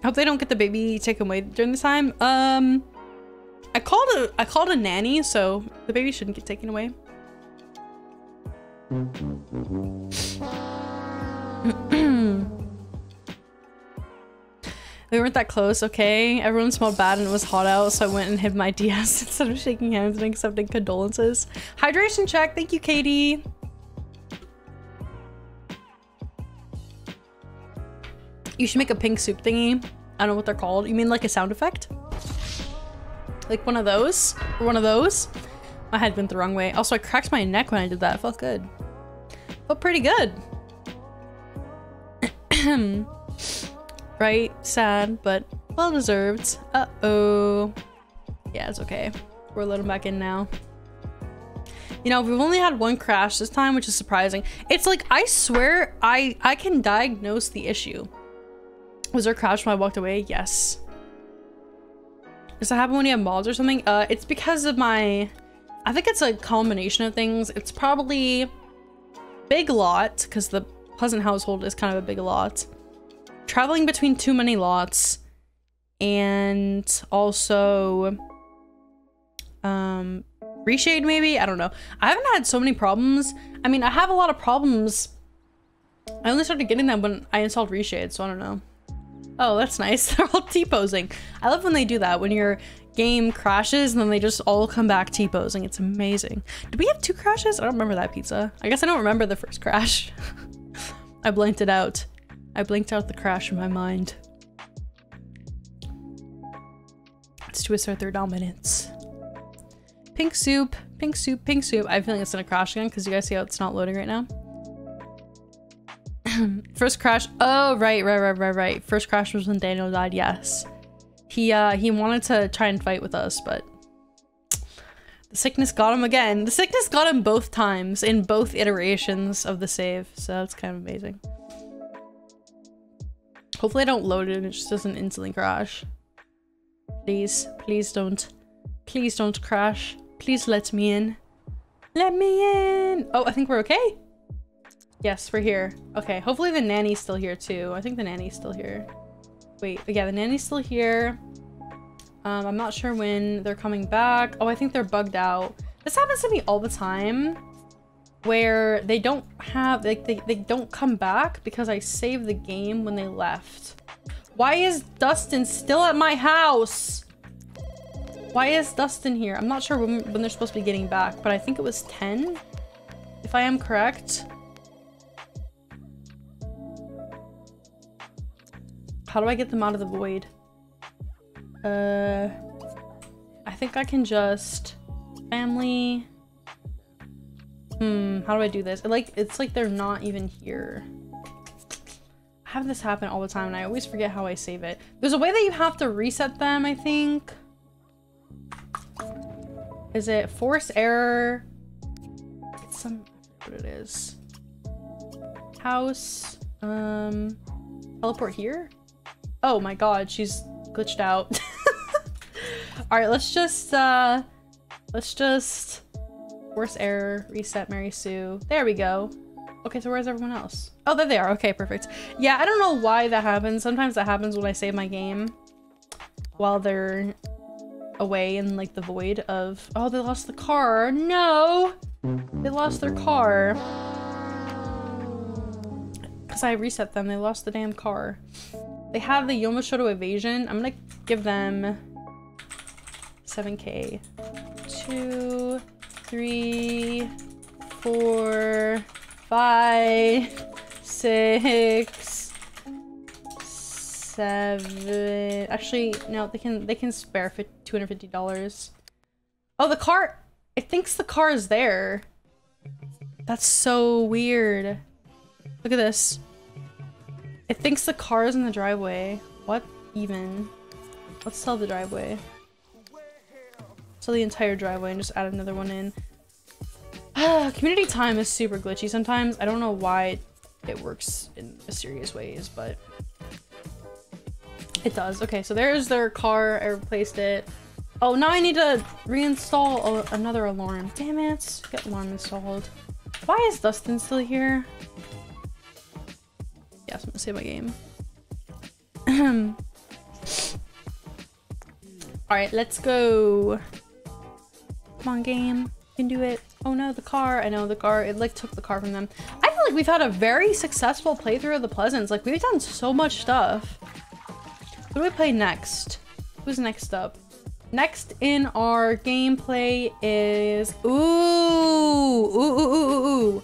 Hope they don't get the baby taken away during this time. Um, I called a I called a nanny, so the baby shouldn't get taken away. [CLEARS THROAT] we weren't that close, okay? Everyone smelled bad and it was hot out, so I went and hid my [LAUGHS] DS instead of shaking hands and accepting condolences. Hydration check, thank you, Katie. You should make a pink soup thingy. I don't know what they're called. You mean like a sound effect? Like one of those? Or one of those? My head went the wrong way. Also, I cracked my neck when I did that. It felt good. Felt pretty good. [CLEARS THROAT] right? Sad, but well deserved. Uh-oh. Yeah, it's okay. We're letting back in now. You know, we've only had one crash this time, which is surprising. It's like, I swear, I, I can diagnose the issue. Was there a crash when I walked away? Yes. Does that happen when you have mods or something? Uh, it's because of my... I think it's a combination of things. It's probably big lot, because the Pleasant household is kind of a big lot. Traveling between too many lots. And also... Um, reshade maybe? I don't know. I haven't had so many problems. I mean, I have a lot of problems. I only started getting them when I installed reshade, so I don't know. Oh, that's nice. [LAUGHS] They're all T-posing. I love when they do that, when your game crashes and then they just all come back T-posing. It's amazing. Did we have two crashes? I don't remember that pizza. I guess I don't remember the first crash. [LAUGHS] I blanked it out. I blinked out the crash in my mind. Let's do assert their dominance. Pink soup, pink soup, pink soup. I have a feeling it's gonna crash again because you guys see how it's not loading right now. [LAUGHS] First crash. Oh, right, right, right, right, right. First crash was when Daniel died. Yes. He, uh, he wanted to try and fight with us, but the sickness got him again. The sickness got him both times in both iterations of the save. So that's kind of amazing. Hopefully I don't load it and it just doesn't instantly crash. Please, please don't. Please don't crash. Please let me in. Let me in! Oh, I think we're okay? Yes, we're here. Okay, hopefully the nanny's still here too. I think the nanny's still here. Wait, yeah, the nanny's still here. Um, I'm not sure when they're coming back. Oh, I think they're bugged out. This happens to me all the time where they don't have, like, they, they don't come back because I saved the game when they left. Why is Dustin still at my house? Why is Dustin here? I'm not sure when, when they're supposed to be getting back, but I think it was 10, if I am correct. How do I get them out of the void? Uh, I think I can just family. Hmm, how do I do this? Like it's like they're not even here. I have this happen all the time and I always forget how I save it. There's a way that you have to reset them, I think. Is it force error? It's some what it is. House. Um teleport here? Oh my god, she's glitched out. [LAUGHS] Alright, let's just, uh, let's just force error, reset Mary Sue. There we go. Okay, so where's everyone else? Oh, there they are. Okay, perfect. Yeah, I don't know why that happens. Sometimes that happens when I save my game while they're away in like the void of, oh, they lost the car. No, they lost their car. Cause I reset them, they lost the damn car. They have the Yomoshoto evasion. I'm gonna give them 7k. Two, three, four, five, six, seven. Actually, no, they can they can spare $250. Oh, the car. It thinks the car is there. That's so weird. Look at this. It thinks the car is in the driveway. What even? Let's sell the driveway. Sell the entire driveway and just add another one in. [SIGHS] Community time is super glitchy sometimes. I don't know why it works in mysterious ways, but it does. Okay, so there's their car. I replaced it. Oh, now I need to reinstall another alarm. Damn it. Get alarm installed. Why is Dustin still here? Yes, I'm gonna save my game. [CLEARS THROAT] Alright, let's go. Come on, game. You can do it. Oh no, the car. I know the car. It like took the car from them. I feel like we've had a very successful playthrough of the Pleasants. Like we've done so much stuff. What do we play next? Who's next up? Next in our gameplay is ooh ooh ooh ooh ooh. ooh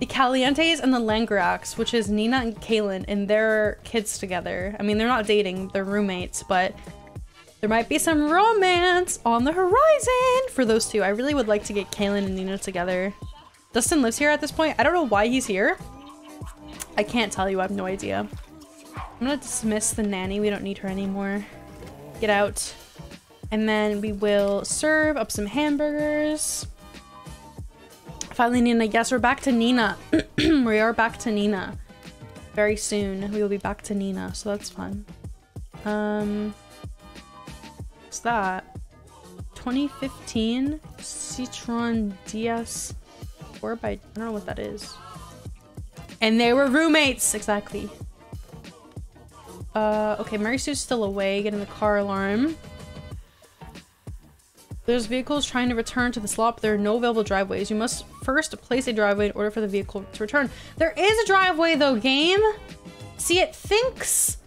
the Calientes and the Langeraks, which is Nina and Kaylynn and their kids together. I mean, they're not dating, they're roommates, but there might be some romance on the horizon for those two. I really would like to get Kaylynn and Nina together. Dustin lives here at this point. I don't know why he's here. I can't tell you, I have no idea. I'm gonna dismiss the nanny. We don't need her anymore. Get out. And then we will serve up some hamburgers. Finally, Nina. Yes, we're back to Nina. [CLEARS THROAT] we are back to Nina. Very soon, we will be back to Nina, so that's fun. Um, what's that? 2015 Citroen DS 4 by, I don't know what that is. And they were roommates, exactly. Uh, okay, Mary Sue's still away, getting the car alarm. There's vehicles trying to return to the but there are no available driveways. You must first place a driveway in order for the vehicle to return. There is a driveway though, game! See, it thinks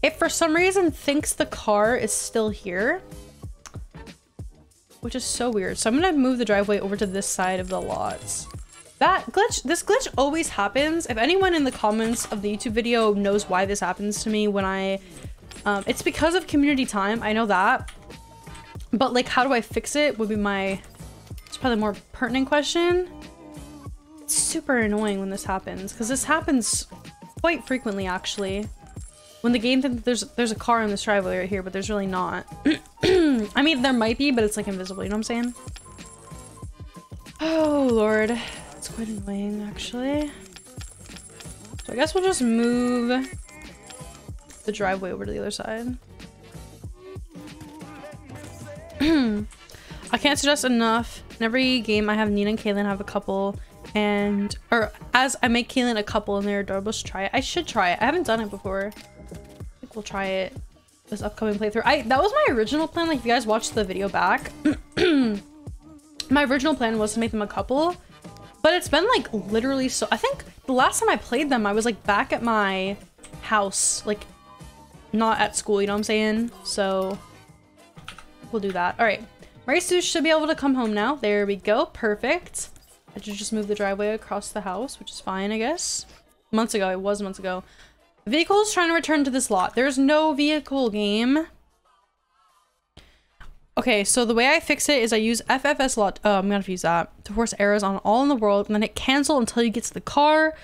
it for some reason thinks the car is still here. Which is so weird. So I'm gonna move the driveway over to this side of the lots. That glitch, this glitch always happens. If anyone in the comments of the YouTube video knows why this happens to me when I, um, it's because of community time. I know that. But like, how do I fix it would be my, it's probably more pertinent question. It's super annoying when this happens because this happens quite frequently actually. When the game thinks there's there's a car in this driveway right here, but there's really not. [CLEARS THROAT] I mean, there might be, but it's like invisible, you know what I'm saying? Oh, Lord. It's quite annoying, actually. So I guess we'll just move the driveway over to the other side. [CLEARS THROAT] I can't suggest enough. In every game I have Nina and Kaylynn have a couple and or as I make Kaylynn a couple and they're adorable to try it. I should try it. I haven't done it before. I think we'll try it this upcoming playthrough. I that was my original plan. Like if you guys watched the video back, [CLEARS THROAT] my original plan was to make them a couple, but it's been like literally so. I think the last time I played them, I was like back at my house, like not at school. You know what I'm saying? So we'll do that. All right. Mary Sue should be able to come home now. There we go. Perfect. I should just move the driveway across the house, which is fine, I guess. Months ago. It was months ago. Vehicles trying to return to this lot. There's no vehicle game. Okay, so the way I fix it is I use FFS lot. Oh, I'm gonna use that to force errors on all in the world, and then hit cancel until you get to the car,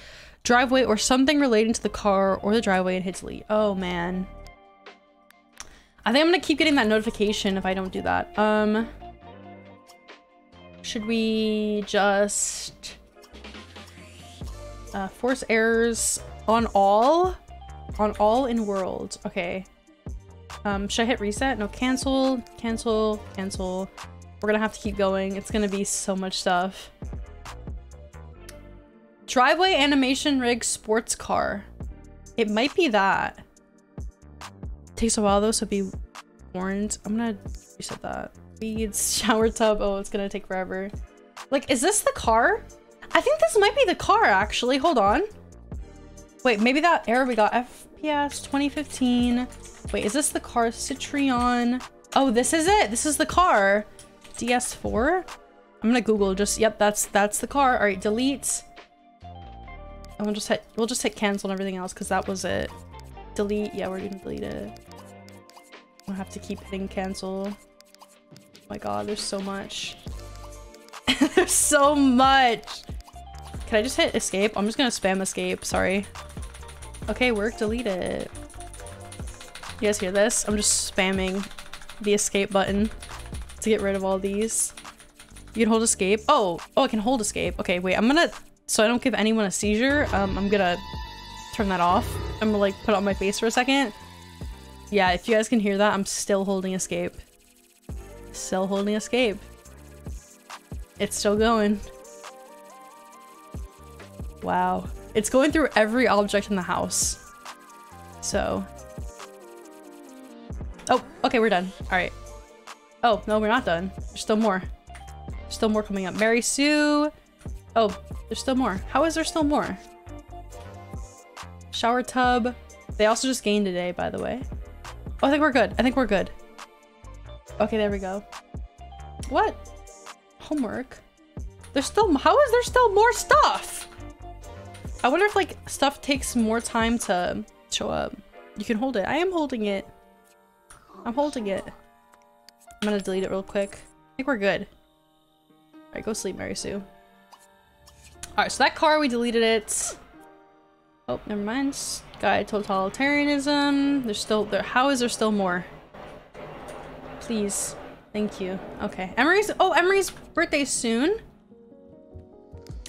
driveway, or something relating to the car or the driveway and hit delete. Oh man. I think I'm gonna keep getting that notification if I don't do that. Um, should we just uh, force errors on all? On all in world. Okay. Um, should I hit reset? No, cancel, cancel, cancel. We're gonna have to keep going. It's gonna be so much stuff. Driveway animation rig sports car. It might be that. Takes a while though, so be warned. I'm gonna reset that. Weeds, [LAUGHS] shower tub. Oh, it's gonna take forever. Like, is this the car? I think this might be the car, actually. Hold on. Wait, maybe that error we got. FPS 2015. Wait, is this the car? Citroen. Oh, this is it. This is the car. DS4. I'm gonna Google just, yep, that's that's the car. All right, delete. And we'll just hit, we'll just hit cancel and everything else because that was it. Delete. Yeah, we're gonna delete it. We'll have to keep hitting cancel. Oh my god, there's so much. [LAUGHS] there's so much! Can I just hit escape? I'm just gonna spam escape, sorry. Okay, work, delete it. You guys hear this? I'm just spamming the escape button to get rid of all these. You can hold escape. Oh, oh, I can hold escape. Okay, wait, I'm gonna, so I don't give anyone a seizure, um, I'm gonna turn that off. I'm gonna like put it on my face for a second. Yeah, if you guys can hear that, I'm still holding escape. Still holding escape. It's still going. Wow. It's going through every object in the house. So. Oh, okay, we're done. All right. Oh, no, we're not done. There's still more. There's still more coming up. Mary Sue. Oh, there's still more. How is there still more? Shower tub. They also just gained a day, by the way. Oh, I think we're good. I think we're good. Okay, there we go. What? Homework? There's still- how is there still more stuff? I wonder if like stuff takes more time to show up. You can hold it. I am holding it. I'm holding it. I'm gonna delete it real quick. I think we're good. Alright, go sleep, Mary Sue. Alright, so that car, we deleted it. Oh, never mind. Guide totalitarianism. There's still there. How is there still more? Please. Thank you. Okay. Emery's- oh, Emery's birthday soon.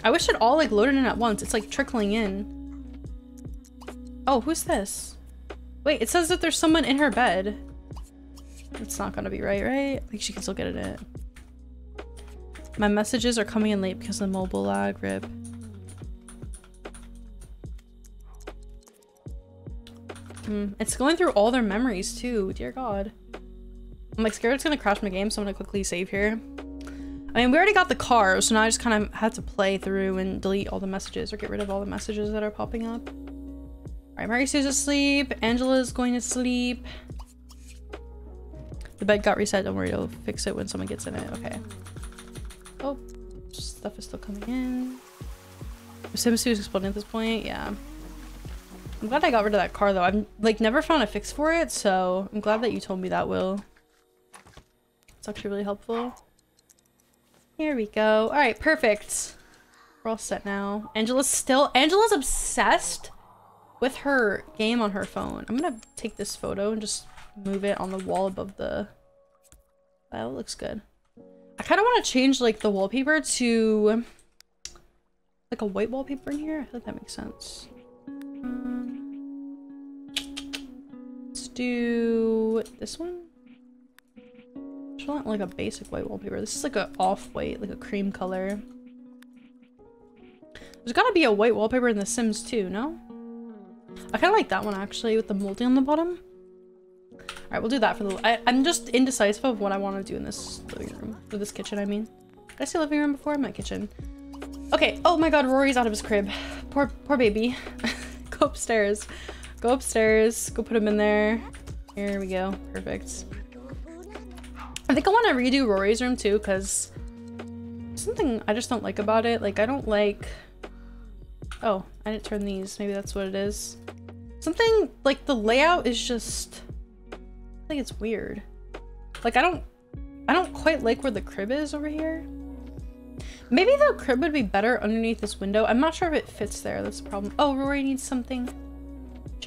I wish it all like loaded in at once. It's like trickling in. Oh, who's this? Wait, it says that there's someone in her bed. It's not gonna be right, right? I think she can still get it. My messages are coming in late because of the mobile lag, rip. Mm, it's going through all their memories too, dear god. I'm like scared it's gonna crash my game, so I'm gonna quickly save here. I mean, we already got the car, so now I just kind of had to play through and delete all the messages or get rid of all the messages that are popping up. All right, Mary Sue's asleep. Angela's going to sleep. The bed got reset. Don't worry, it'll fix it when someone gets in it. Okay. Oh, stuff is still coming in. Sims 2 is exploding at this point. Yeah. I'm glad I got rid of that car though. I've like never found a fix for it, so I'm glad that you told me that, Will. It's actually really helpful. Here we go. All right, perfect. We're all set now. Angela's still- Angela's obsessed with her game on her phone. I'm gonna take this photo and just move it on the wall above the... That looks good. I kind of want to change like the wallpaper to like a white wallpaper in here. I think that makes sense. Do this one. Just want like a basic white wallpaper. This is like a off-white, like a cream color. There's gotta be a white wallpaper in The Sims too, no? I kind of like that one actually with the molding on the bottom. Alright, we'll do that for the- I, am just indecisive of what I want to do in this living room. Or this kitchen, I mean. Did I say living room before? My kitchen. Okay. Oh my god, Rory's out of his crib. Poor, poor baby. [LAUGHS] go upstairs. Go upstairs. Go put him in there. Here we go. Perfect. I think I want to redo Rory's room too, because something I just don't like about it. Like, I don't like... Oh, I didn't turn these. Maybe that's what it is. Something, like, the layout is just... I think it's weird. Like, I don't... I don't quite like where the crib is over here. Maybe the crib would be better underneath this window. I'm not sure if it fits there. That's the problem. Oh, Rory needs something.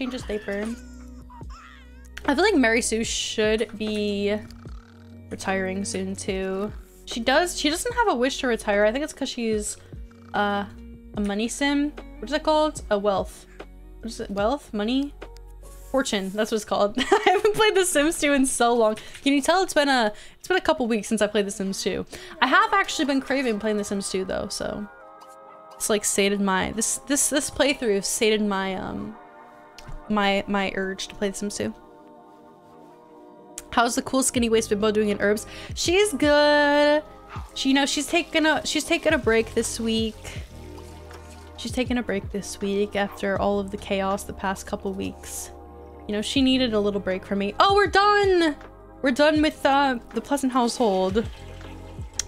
Change his diaper. I feel like Mary Sue should be retiring soon too. She does. She doesn't have a wish to retire. I think it's because she's uh, a money sim. What is it called? A wealth. What is it? Wealth? Money? Fortune, that's what it's called. [LAUGHS] I haven't played The Sims 2 in so long. Can you tell it's been a it's been a couple weeks since I played The Sims 2. I have actually been craving playing The Sims 2 though, so it's like sated my this this this playthrough sated my um my my urge to play The Sims 2. How's the cool skinny waist bimbo doing in herbs? She's good. She you know she's taking a she's taking a break this week. She's taking a break this week after all of the chaos the past couple weeks. You know, she needed a little break from me. Oh, we're done! We're done with uh, the Pleasant household.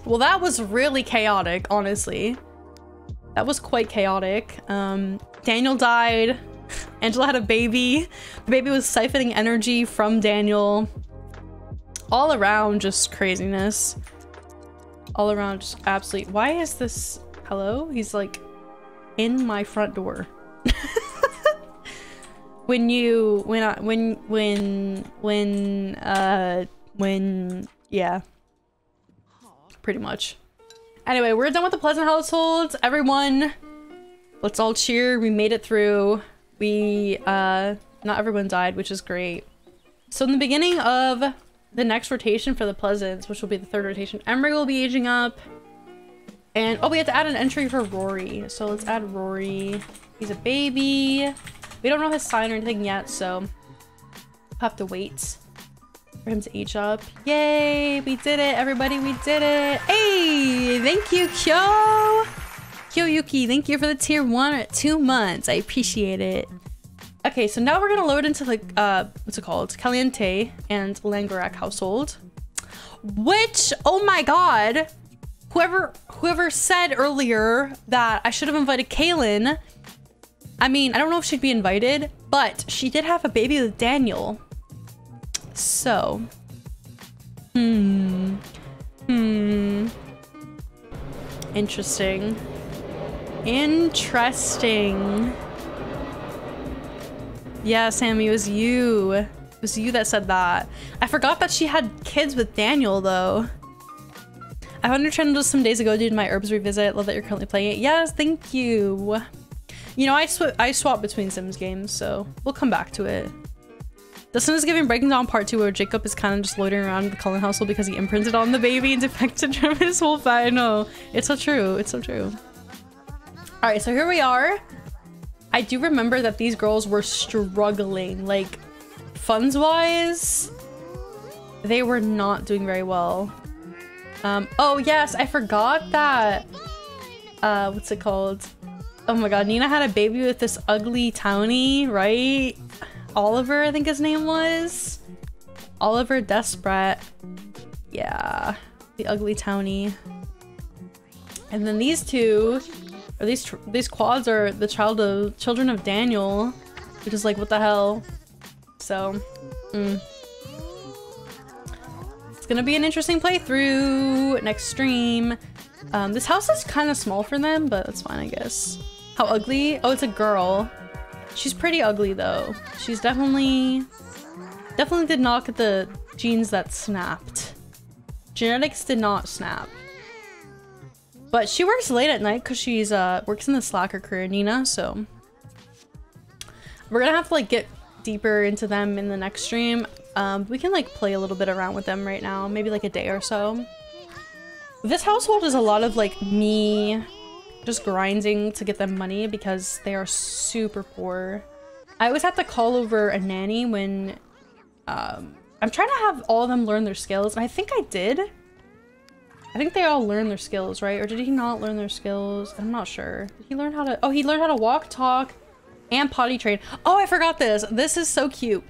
Well, that was really chaotic, honestly. That was quite chaotic. Um, Daniel died. Angela had a baby. The baby was siphoning energy from Daniel. All around just craziness. All around just absolutely- Why is this- Hello? He's like in my front door. [LAUGHS] when you when I when when when uh when yeah pretty much anyway we're done with the pleasant households. everyone let's all cheer we made it through we uh not everyone died which is great so in the beginning of the next rotation for the pleasants which will be the third rotation emery will be aging up and oh we have to add an entry for rory so let's add rory he's a baby we don't know his sign or anything yet, so we'll have to wait for him to age up. Yay! We did it, everybody! We did it! Hey! Thank you, Kyo! Kyo Yuki, thank you for the tier one at two months. I appreciate it. Okay, so now we're gonna load into like, uh, what's it called? Caliente and Langerak household. Which, oh my god, whoever whoever said earlier that I should have invited Kaylynn I mean, I don't know if she'd be invited, but she did have a baby with Daniel. So. Hmm. Hmm. Interesting. Interesting. Yeah, Sammy, it was you. It was you that said that. I forgot that she had kids with Daniel, though. I found your channel just some days ago due to my herbs revisit. Love that you're currently playing it. Yes, thank you. You know, I, sw I swap between Sims games, so we'll come back to it. The Sims is giving Breaking Dawn Part 2 where Jacob is kind of just loitering around the Cullen household because he imprinted on the baby and defected [LAUGHS] from his whole family. No, it's so true. It's so true. All right, so here we are. I do remember that these girls were struggling, like funds-wise, they were not doing very well. Um, oh yes, I forgot that, uh, what's it called? Oh my god, Nina had a baby with this ugly townie, right? Oliver, I think his name was. Oliver Desperate. Yeah, the ugly townie. And then these two, or these these quads are the child of children of Daniel, which is like what the hell. So, mm. it's gonna be an interesting playthrough next stream. Um, this house is kind of small for them, but that's fine, I guess. How ugly? Oh, it's a girl. She's pretty ugly though. She's definitely, definitely did not get the genes that snapped. Genetics did not snap. But she works late at night because she's uh works in the slacker career, Nina, so we're gonna have to like get deeper into them in the next stream. Um, we can like play a little bit around with them right now, maybe like a day or so. This household is a lot of like me just grinding to get them money because they are super poor. I always have to call over a nanny when um, I'm trying to have all of them learn their skills, and I think I did. I think they all learned their skills, right? Or did he not learn their skills? I'm not sure. Did he learn how to- oh, he learned how to walk, talk, and potty train. Oh, I forgot this. This is so cute.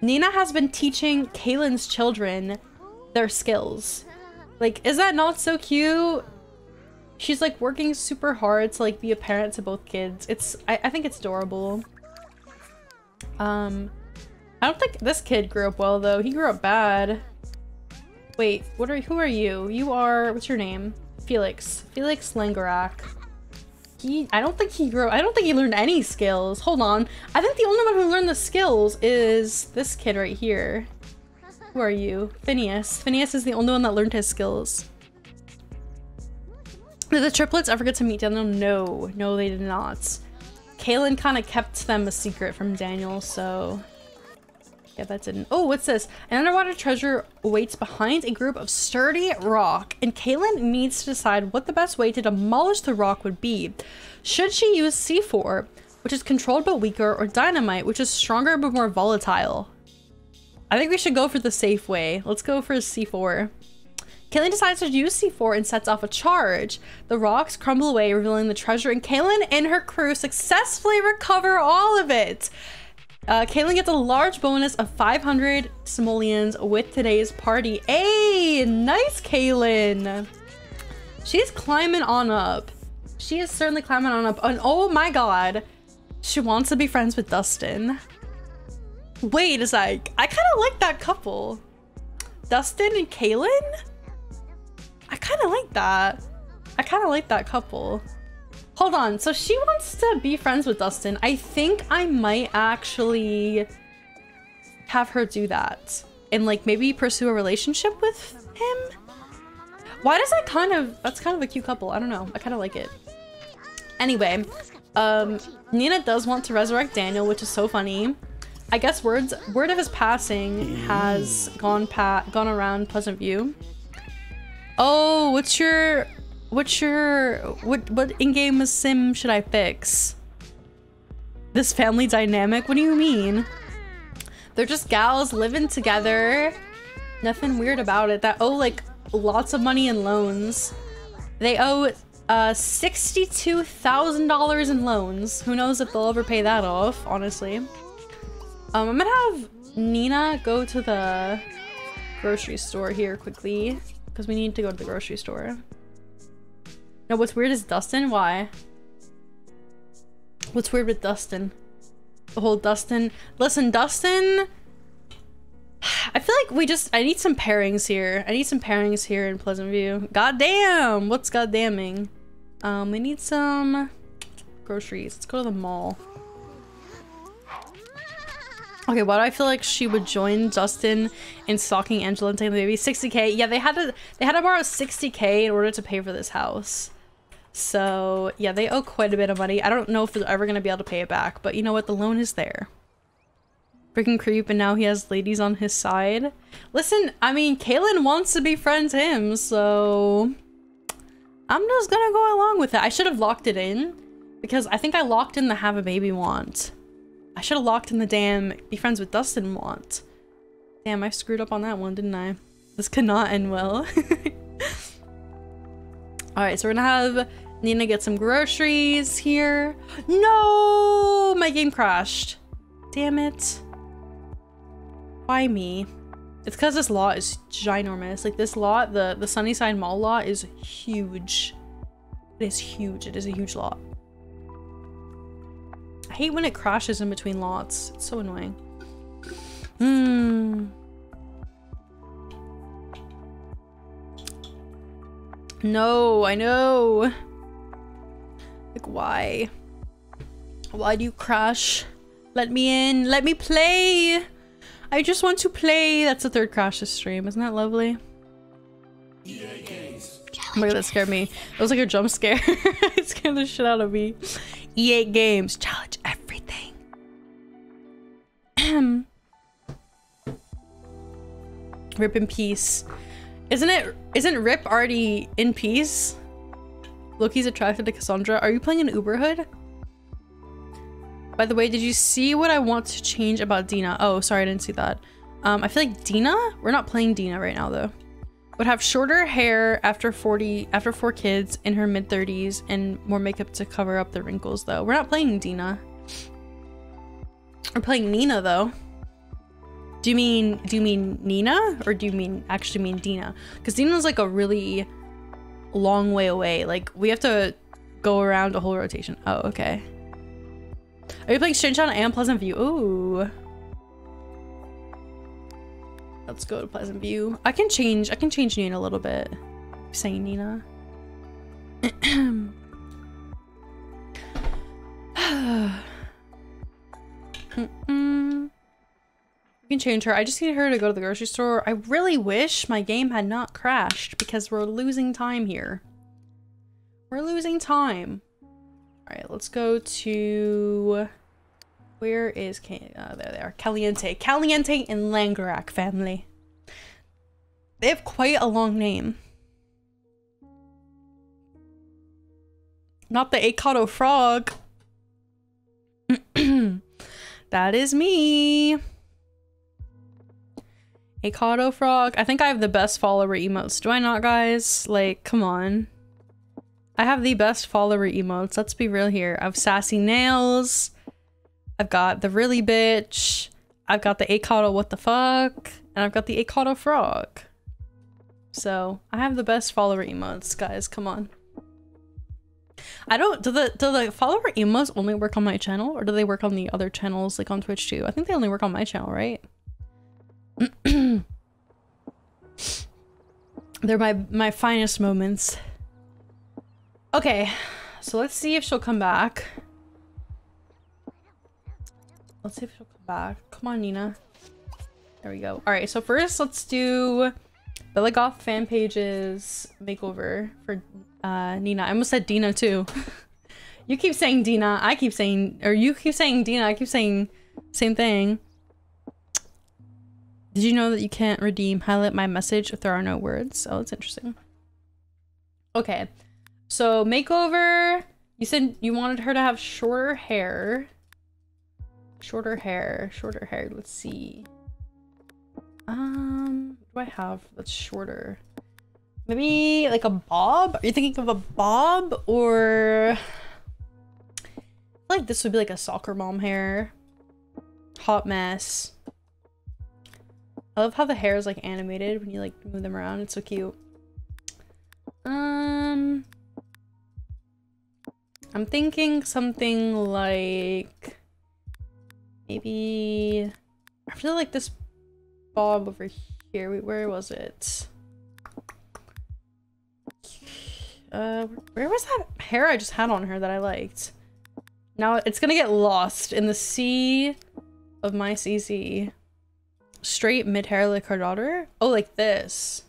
Nina has been teaching Kaylynn's children their skills. Like, is that not so cute? She's like working super hard to like be a parent to both kids. It's- I, I think it's adorable. Um, I don't think this kid grew up well though. He grew up bad. Wait, what are who are you? You are what's your name? Felix. Felix Langerak. He I don't think he grew I don't think he learned any skills. Hold on. I think the only one who learned the skills is this kid right here. Who are you? Phineas. Phineas is the only one that learned his skills. Did the triplets ever get to meet Daniel? No. No, they did not. Kaylynn kind of kept them a secret from Daniel, so yeah, that didn't. Oh, what's this? An underwater treasure waits behind a group of sturdy rock, and Kaylynn needs to decide what the best way to demolish the rock would be. Should she use C4, which is controlled but weaker, or dynamite, which is stronger but more volatile? I think we should go for the safe way. Let's go for C4. Kaylynn decides to use C4 and sets off a charge. The rocks crumble away, revealing the treasure, and Kaylynn and her crew successfully recover all of it. Uh, Kaylynn gets a large bonus of 500 simoleons with today's party. Hey, nice Kaylynn. She's climbing on up. She is certainly climbing on up. And oh my god, she wants to be friends with Dustin. Wait a sec. I kind of like that couple. Dustin and Kaylynn? I kind of like that. I kind of like that couple. Hold on, so she wants to be friends with Dustin. I think I might actually have her do that and like maybe pursue a relationship with him. Why does that kind of, that's kind of a cute couple. I don't know. I kind of like it. Anyway, um, Nina does want to resurrect Daniel, which is so funny. I guess words, word of his passing has gone pat, gone around Pleasant View. Oh, what's your What's your what what in-game sim should I fix? This family dynamic? What do you mean? They're just gals living together. Nothing weird about it. That owe like lots of money in loans. They owe uh $62,000 in loans. Who knows if they'll ever pay that off, honestly. Um, I'm gonna have Nina go to the grocery store here quickly because we need to go to the grocery store. No, what's weird is Dustin. Why? What's weird with Dustin? The whole Dustin. Listen, Dustin. I feel like we just. I need some pairings here. I need some pairings here in Pleasant View. God damn! What's goddamming? Um, we need some groceries. Let's go to the mall. Okay, why do I feel like she would join Justin in stalking Angela and taking the baby? 60k. Yeah, they had to they had to borrow 60k in order to pay for this house. So yeah, they owe quite a bit of money. I don't know if they're ever gonna be able to pay it back, but you know what? The loan is there. Freaking creep, and now he has ladies on his side. Listen, I mean, Kaylynn wants to be friends him, so I'm just gonna go along with it. I should have locked it in because I think I locked in the have a baby want. I should have locked in the damn be friends with Dustin want. Damn, I screwed up on that one, didn't I? This could not end well. [LAUGHS] All right, so we're gonna have Nina get some groceries here. No! My game crashed. Damn it. Why me? It's because this lot is ginormous. Like this lot, the, the Sunnyside Mall lot is huge. It is huge. It is a huge lot. I hate when it crashes in between lots. It's so annoying. Hmm. No, I know. Like, why? Why do you crash? Let me in. Let me play. I just want to play. That's the third crash this stream. Isn't that lovely? Oh my god, that scared me. It was like a jump scare. [LAUGHS] it scared the shit out of me. EA Games. Challenge everything. [CLEARS THROAT] Rip in peace. Isn't it- isn't Rip already in peace? Loki's attracted to Cassandra. Are you playing an Uberhood? By the way, did you see what I want to change about Dina? Oh, sorry, I didn't see that. Um, I feel like Dina? We're not playing Dina right now, though. Would have shorter hair after 40, after four kids in her mid 30s and more makeup to cover up the wrinkles, though. We're not playing Dina. We're playing Nina, though. Do you mean, do you mean Nina? Or do you mean, actually mean Dina? Because Dina's like a really long way away. Like, we have to go around a whole rotation. Oh, okay. Are you playing Shinchan and Pleasant View? Ooh. Let's go to Pleasant View. I can change, I can change Nina a little bit. I'm saying Nina. [CLEARS THROAT] [SIGHS] Mm-mm. We can change her. I just need her to go to the grocery store. I really wish my game had not crashed because we're losing time here. We're losing time. All right, let's go to where is uh, there they are Caliente, Caliente and Langerak family. They have quite a long name. Not the Akado frog. [CLEARS THROAT] that is me. Akado frog. I think I have the best follower emotes. Do I not, guys? Like, come on. I have the best follower emotes. Let's be real here. I have sassy nails. I've got the really bitch. I've got the Akado what the fuck. And I've got the Akado frog. So I have the best follower emotes, guys. Come on. I don't do the do the follower emotes only work on my channel or do they work on the other channels like on Twitch too? I think they only work on my channel, right? [CLEARS THROAT] They're my my finest moments. Okay, so let's see if she'll come back. Let's see if she'll come back. Come on, Nina. There we go. All right, so first let's do Bella Goth fan pages makeover for uh, Nina. I almost said Dina too. [LAUGHS] you keep saying Dina. I keep saying, or you keep saying Dina. I keep saying same thing. Did you know that you can't redeem highlight my message if there are no words? Oh, that's interesting. Okay, so makeover. You said you wanted her to have shorter hair. Shorter hair, shorter hair. Let's see. Um, do I have that's shorter? Maybe like a bob? Are you thinking of a bob or like this would be like a soccer mom hair. Hot mess. I love how the hair is like animated when you like move them around. It's so cute. Um I'm thinking something like maybe I feel like this bob over here. Where was it? Uh, where was that hair I just had on her that I liked? Now it's gonna get lost in the sea of my CC. Straight mid-hair like her daughter? Oh, like this.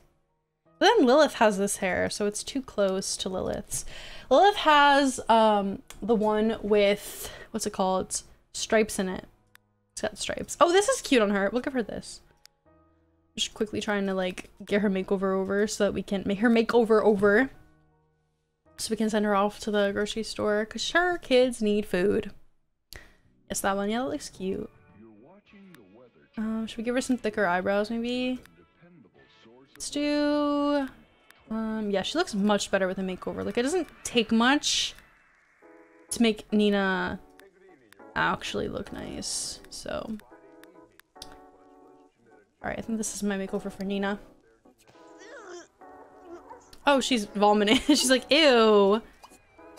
But then Lilith has this hair, so it's too close to Lilith's. Lilith has um the one with, what's it called? Stripes in it. It's got stripes. Oh, this is cute on her. Look at her this. Just quickly trying to like get her makeover over so that we can make her makeover over. So we can send her off to the grocery store because sure, kids need food. Yes, that one. Yeah, that looks cute. Um, should we give her some thicker eyebrows maybe? Let's do... Um, yeah, she looks much better with a makeover. Like, it doesn't take much to make Nina actually look nice. So, all right, I think this is my makeover for Nina. Oh, she's vomiting. [LAUGHS] she's like, ew.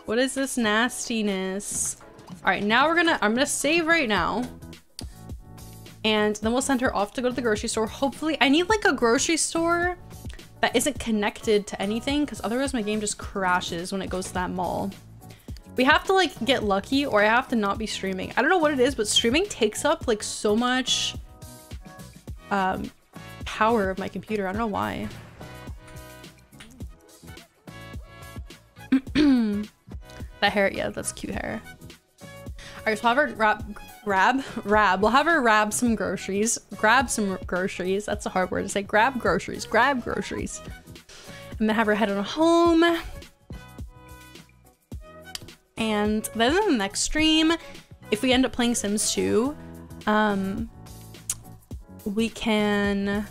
What is this nastiness? All right, now we're gonna, I'm gonna save right now. And then we'll send her off to go to the grocery store. Hopefully, I need like a grocery store that isn't connected to anything because otherwise my game just crashes when it goes to that mall. We have to like get lucky or I have to not be streaming. I don't know what it is, but streaming takes up like so much um, power of my computer. I don't know why. [CLEARS THROAT] that hair, yeah, that's cute hair. All right, so I have her grab, grab, grab. We'll have her grab some groceries. Grab some groceries. That's a hard word to say. Grab groceries. Grab groceries. And then have her head on home. And then in the next stream, if we end up playing Sims 2, um, we can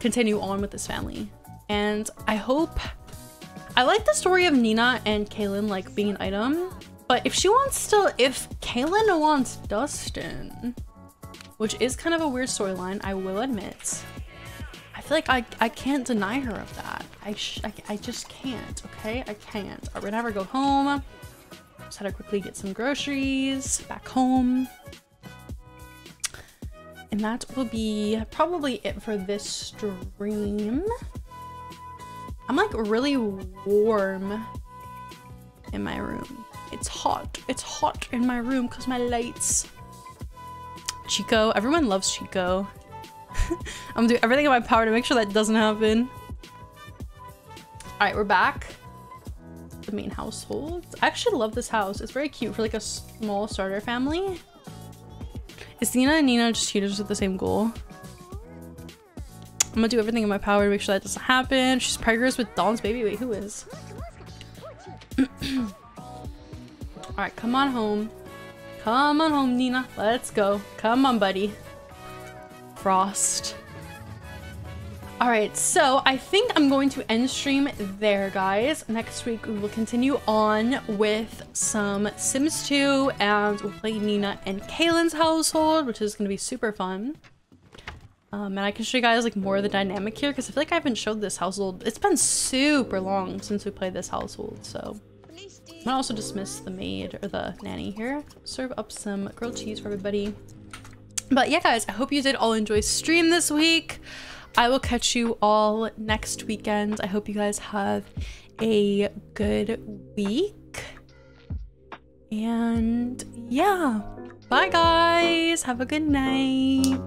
continue on with this family. And I hope I like the story of Nina and Kaylynn like being an item, but if she wants to, if Kaylynn wants Dustin, which is kind of a weird storyline, I will admit, I feel like I, I can't deny her of that. I, I, I just can't, okay? I can't. We're gonna have go home. Just had to quickly get some groceries back home. And that will be probably it for this stream. I'm like really warm in my room. It's hot. It's hot in my room because my lights. Chico. Everyone loves Chico. [LAUGHS] I'm gonna do everything in my power to make sure that doesn't happen. Alright, we're back. The main household. I actually love this house. It's very cute for like a small starter family. Is Nina and Nina just cheaters with the same goal? I'm gonna do everything in my power to make sure that doesn't happen. She's preggers with Don's baby. Wait, who is? [CLEARS THROAT] Alright, come on home. Come on home, Nina. Let's go. Come on, buddy. Frost. Alright, so I think I'm going to end stream there, guys. Next week, we will continue on with some Sims 2, and we'll play Nina and Kaylynn's household, which is going to be super fun. Um, and I can show you guys like more of the dynamic here because I feel like I haven't showed this household. It's been super long since we played this household, so. I'm gonna also dismiss the maid or the nanny here. Serve up some grilled cheese for everybody. But yeah, guys, I hope you did all enjoy stream this week. I will catch you all next weekend. I hope you guys have a good week. And yeah, bye guys. Have a good night.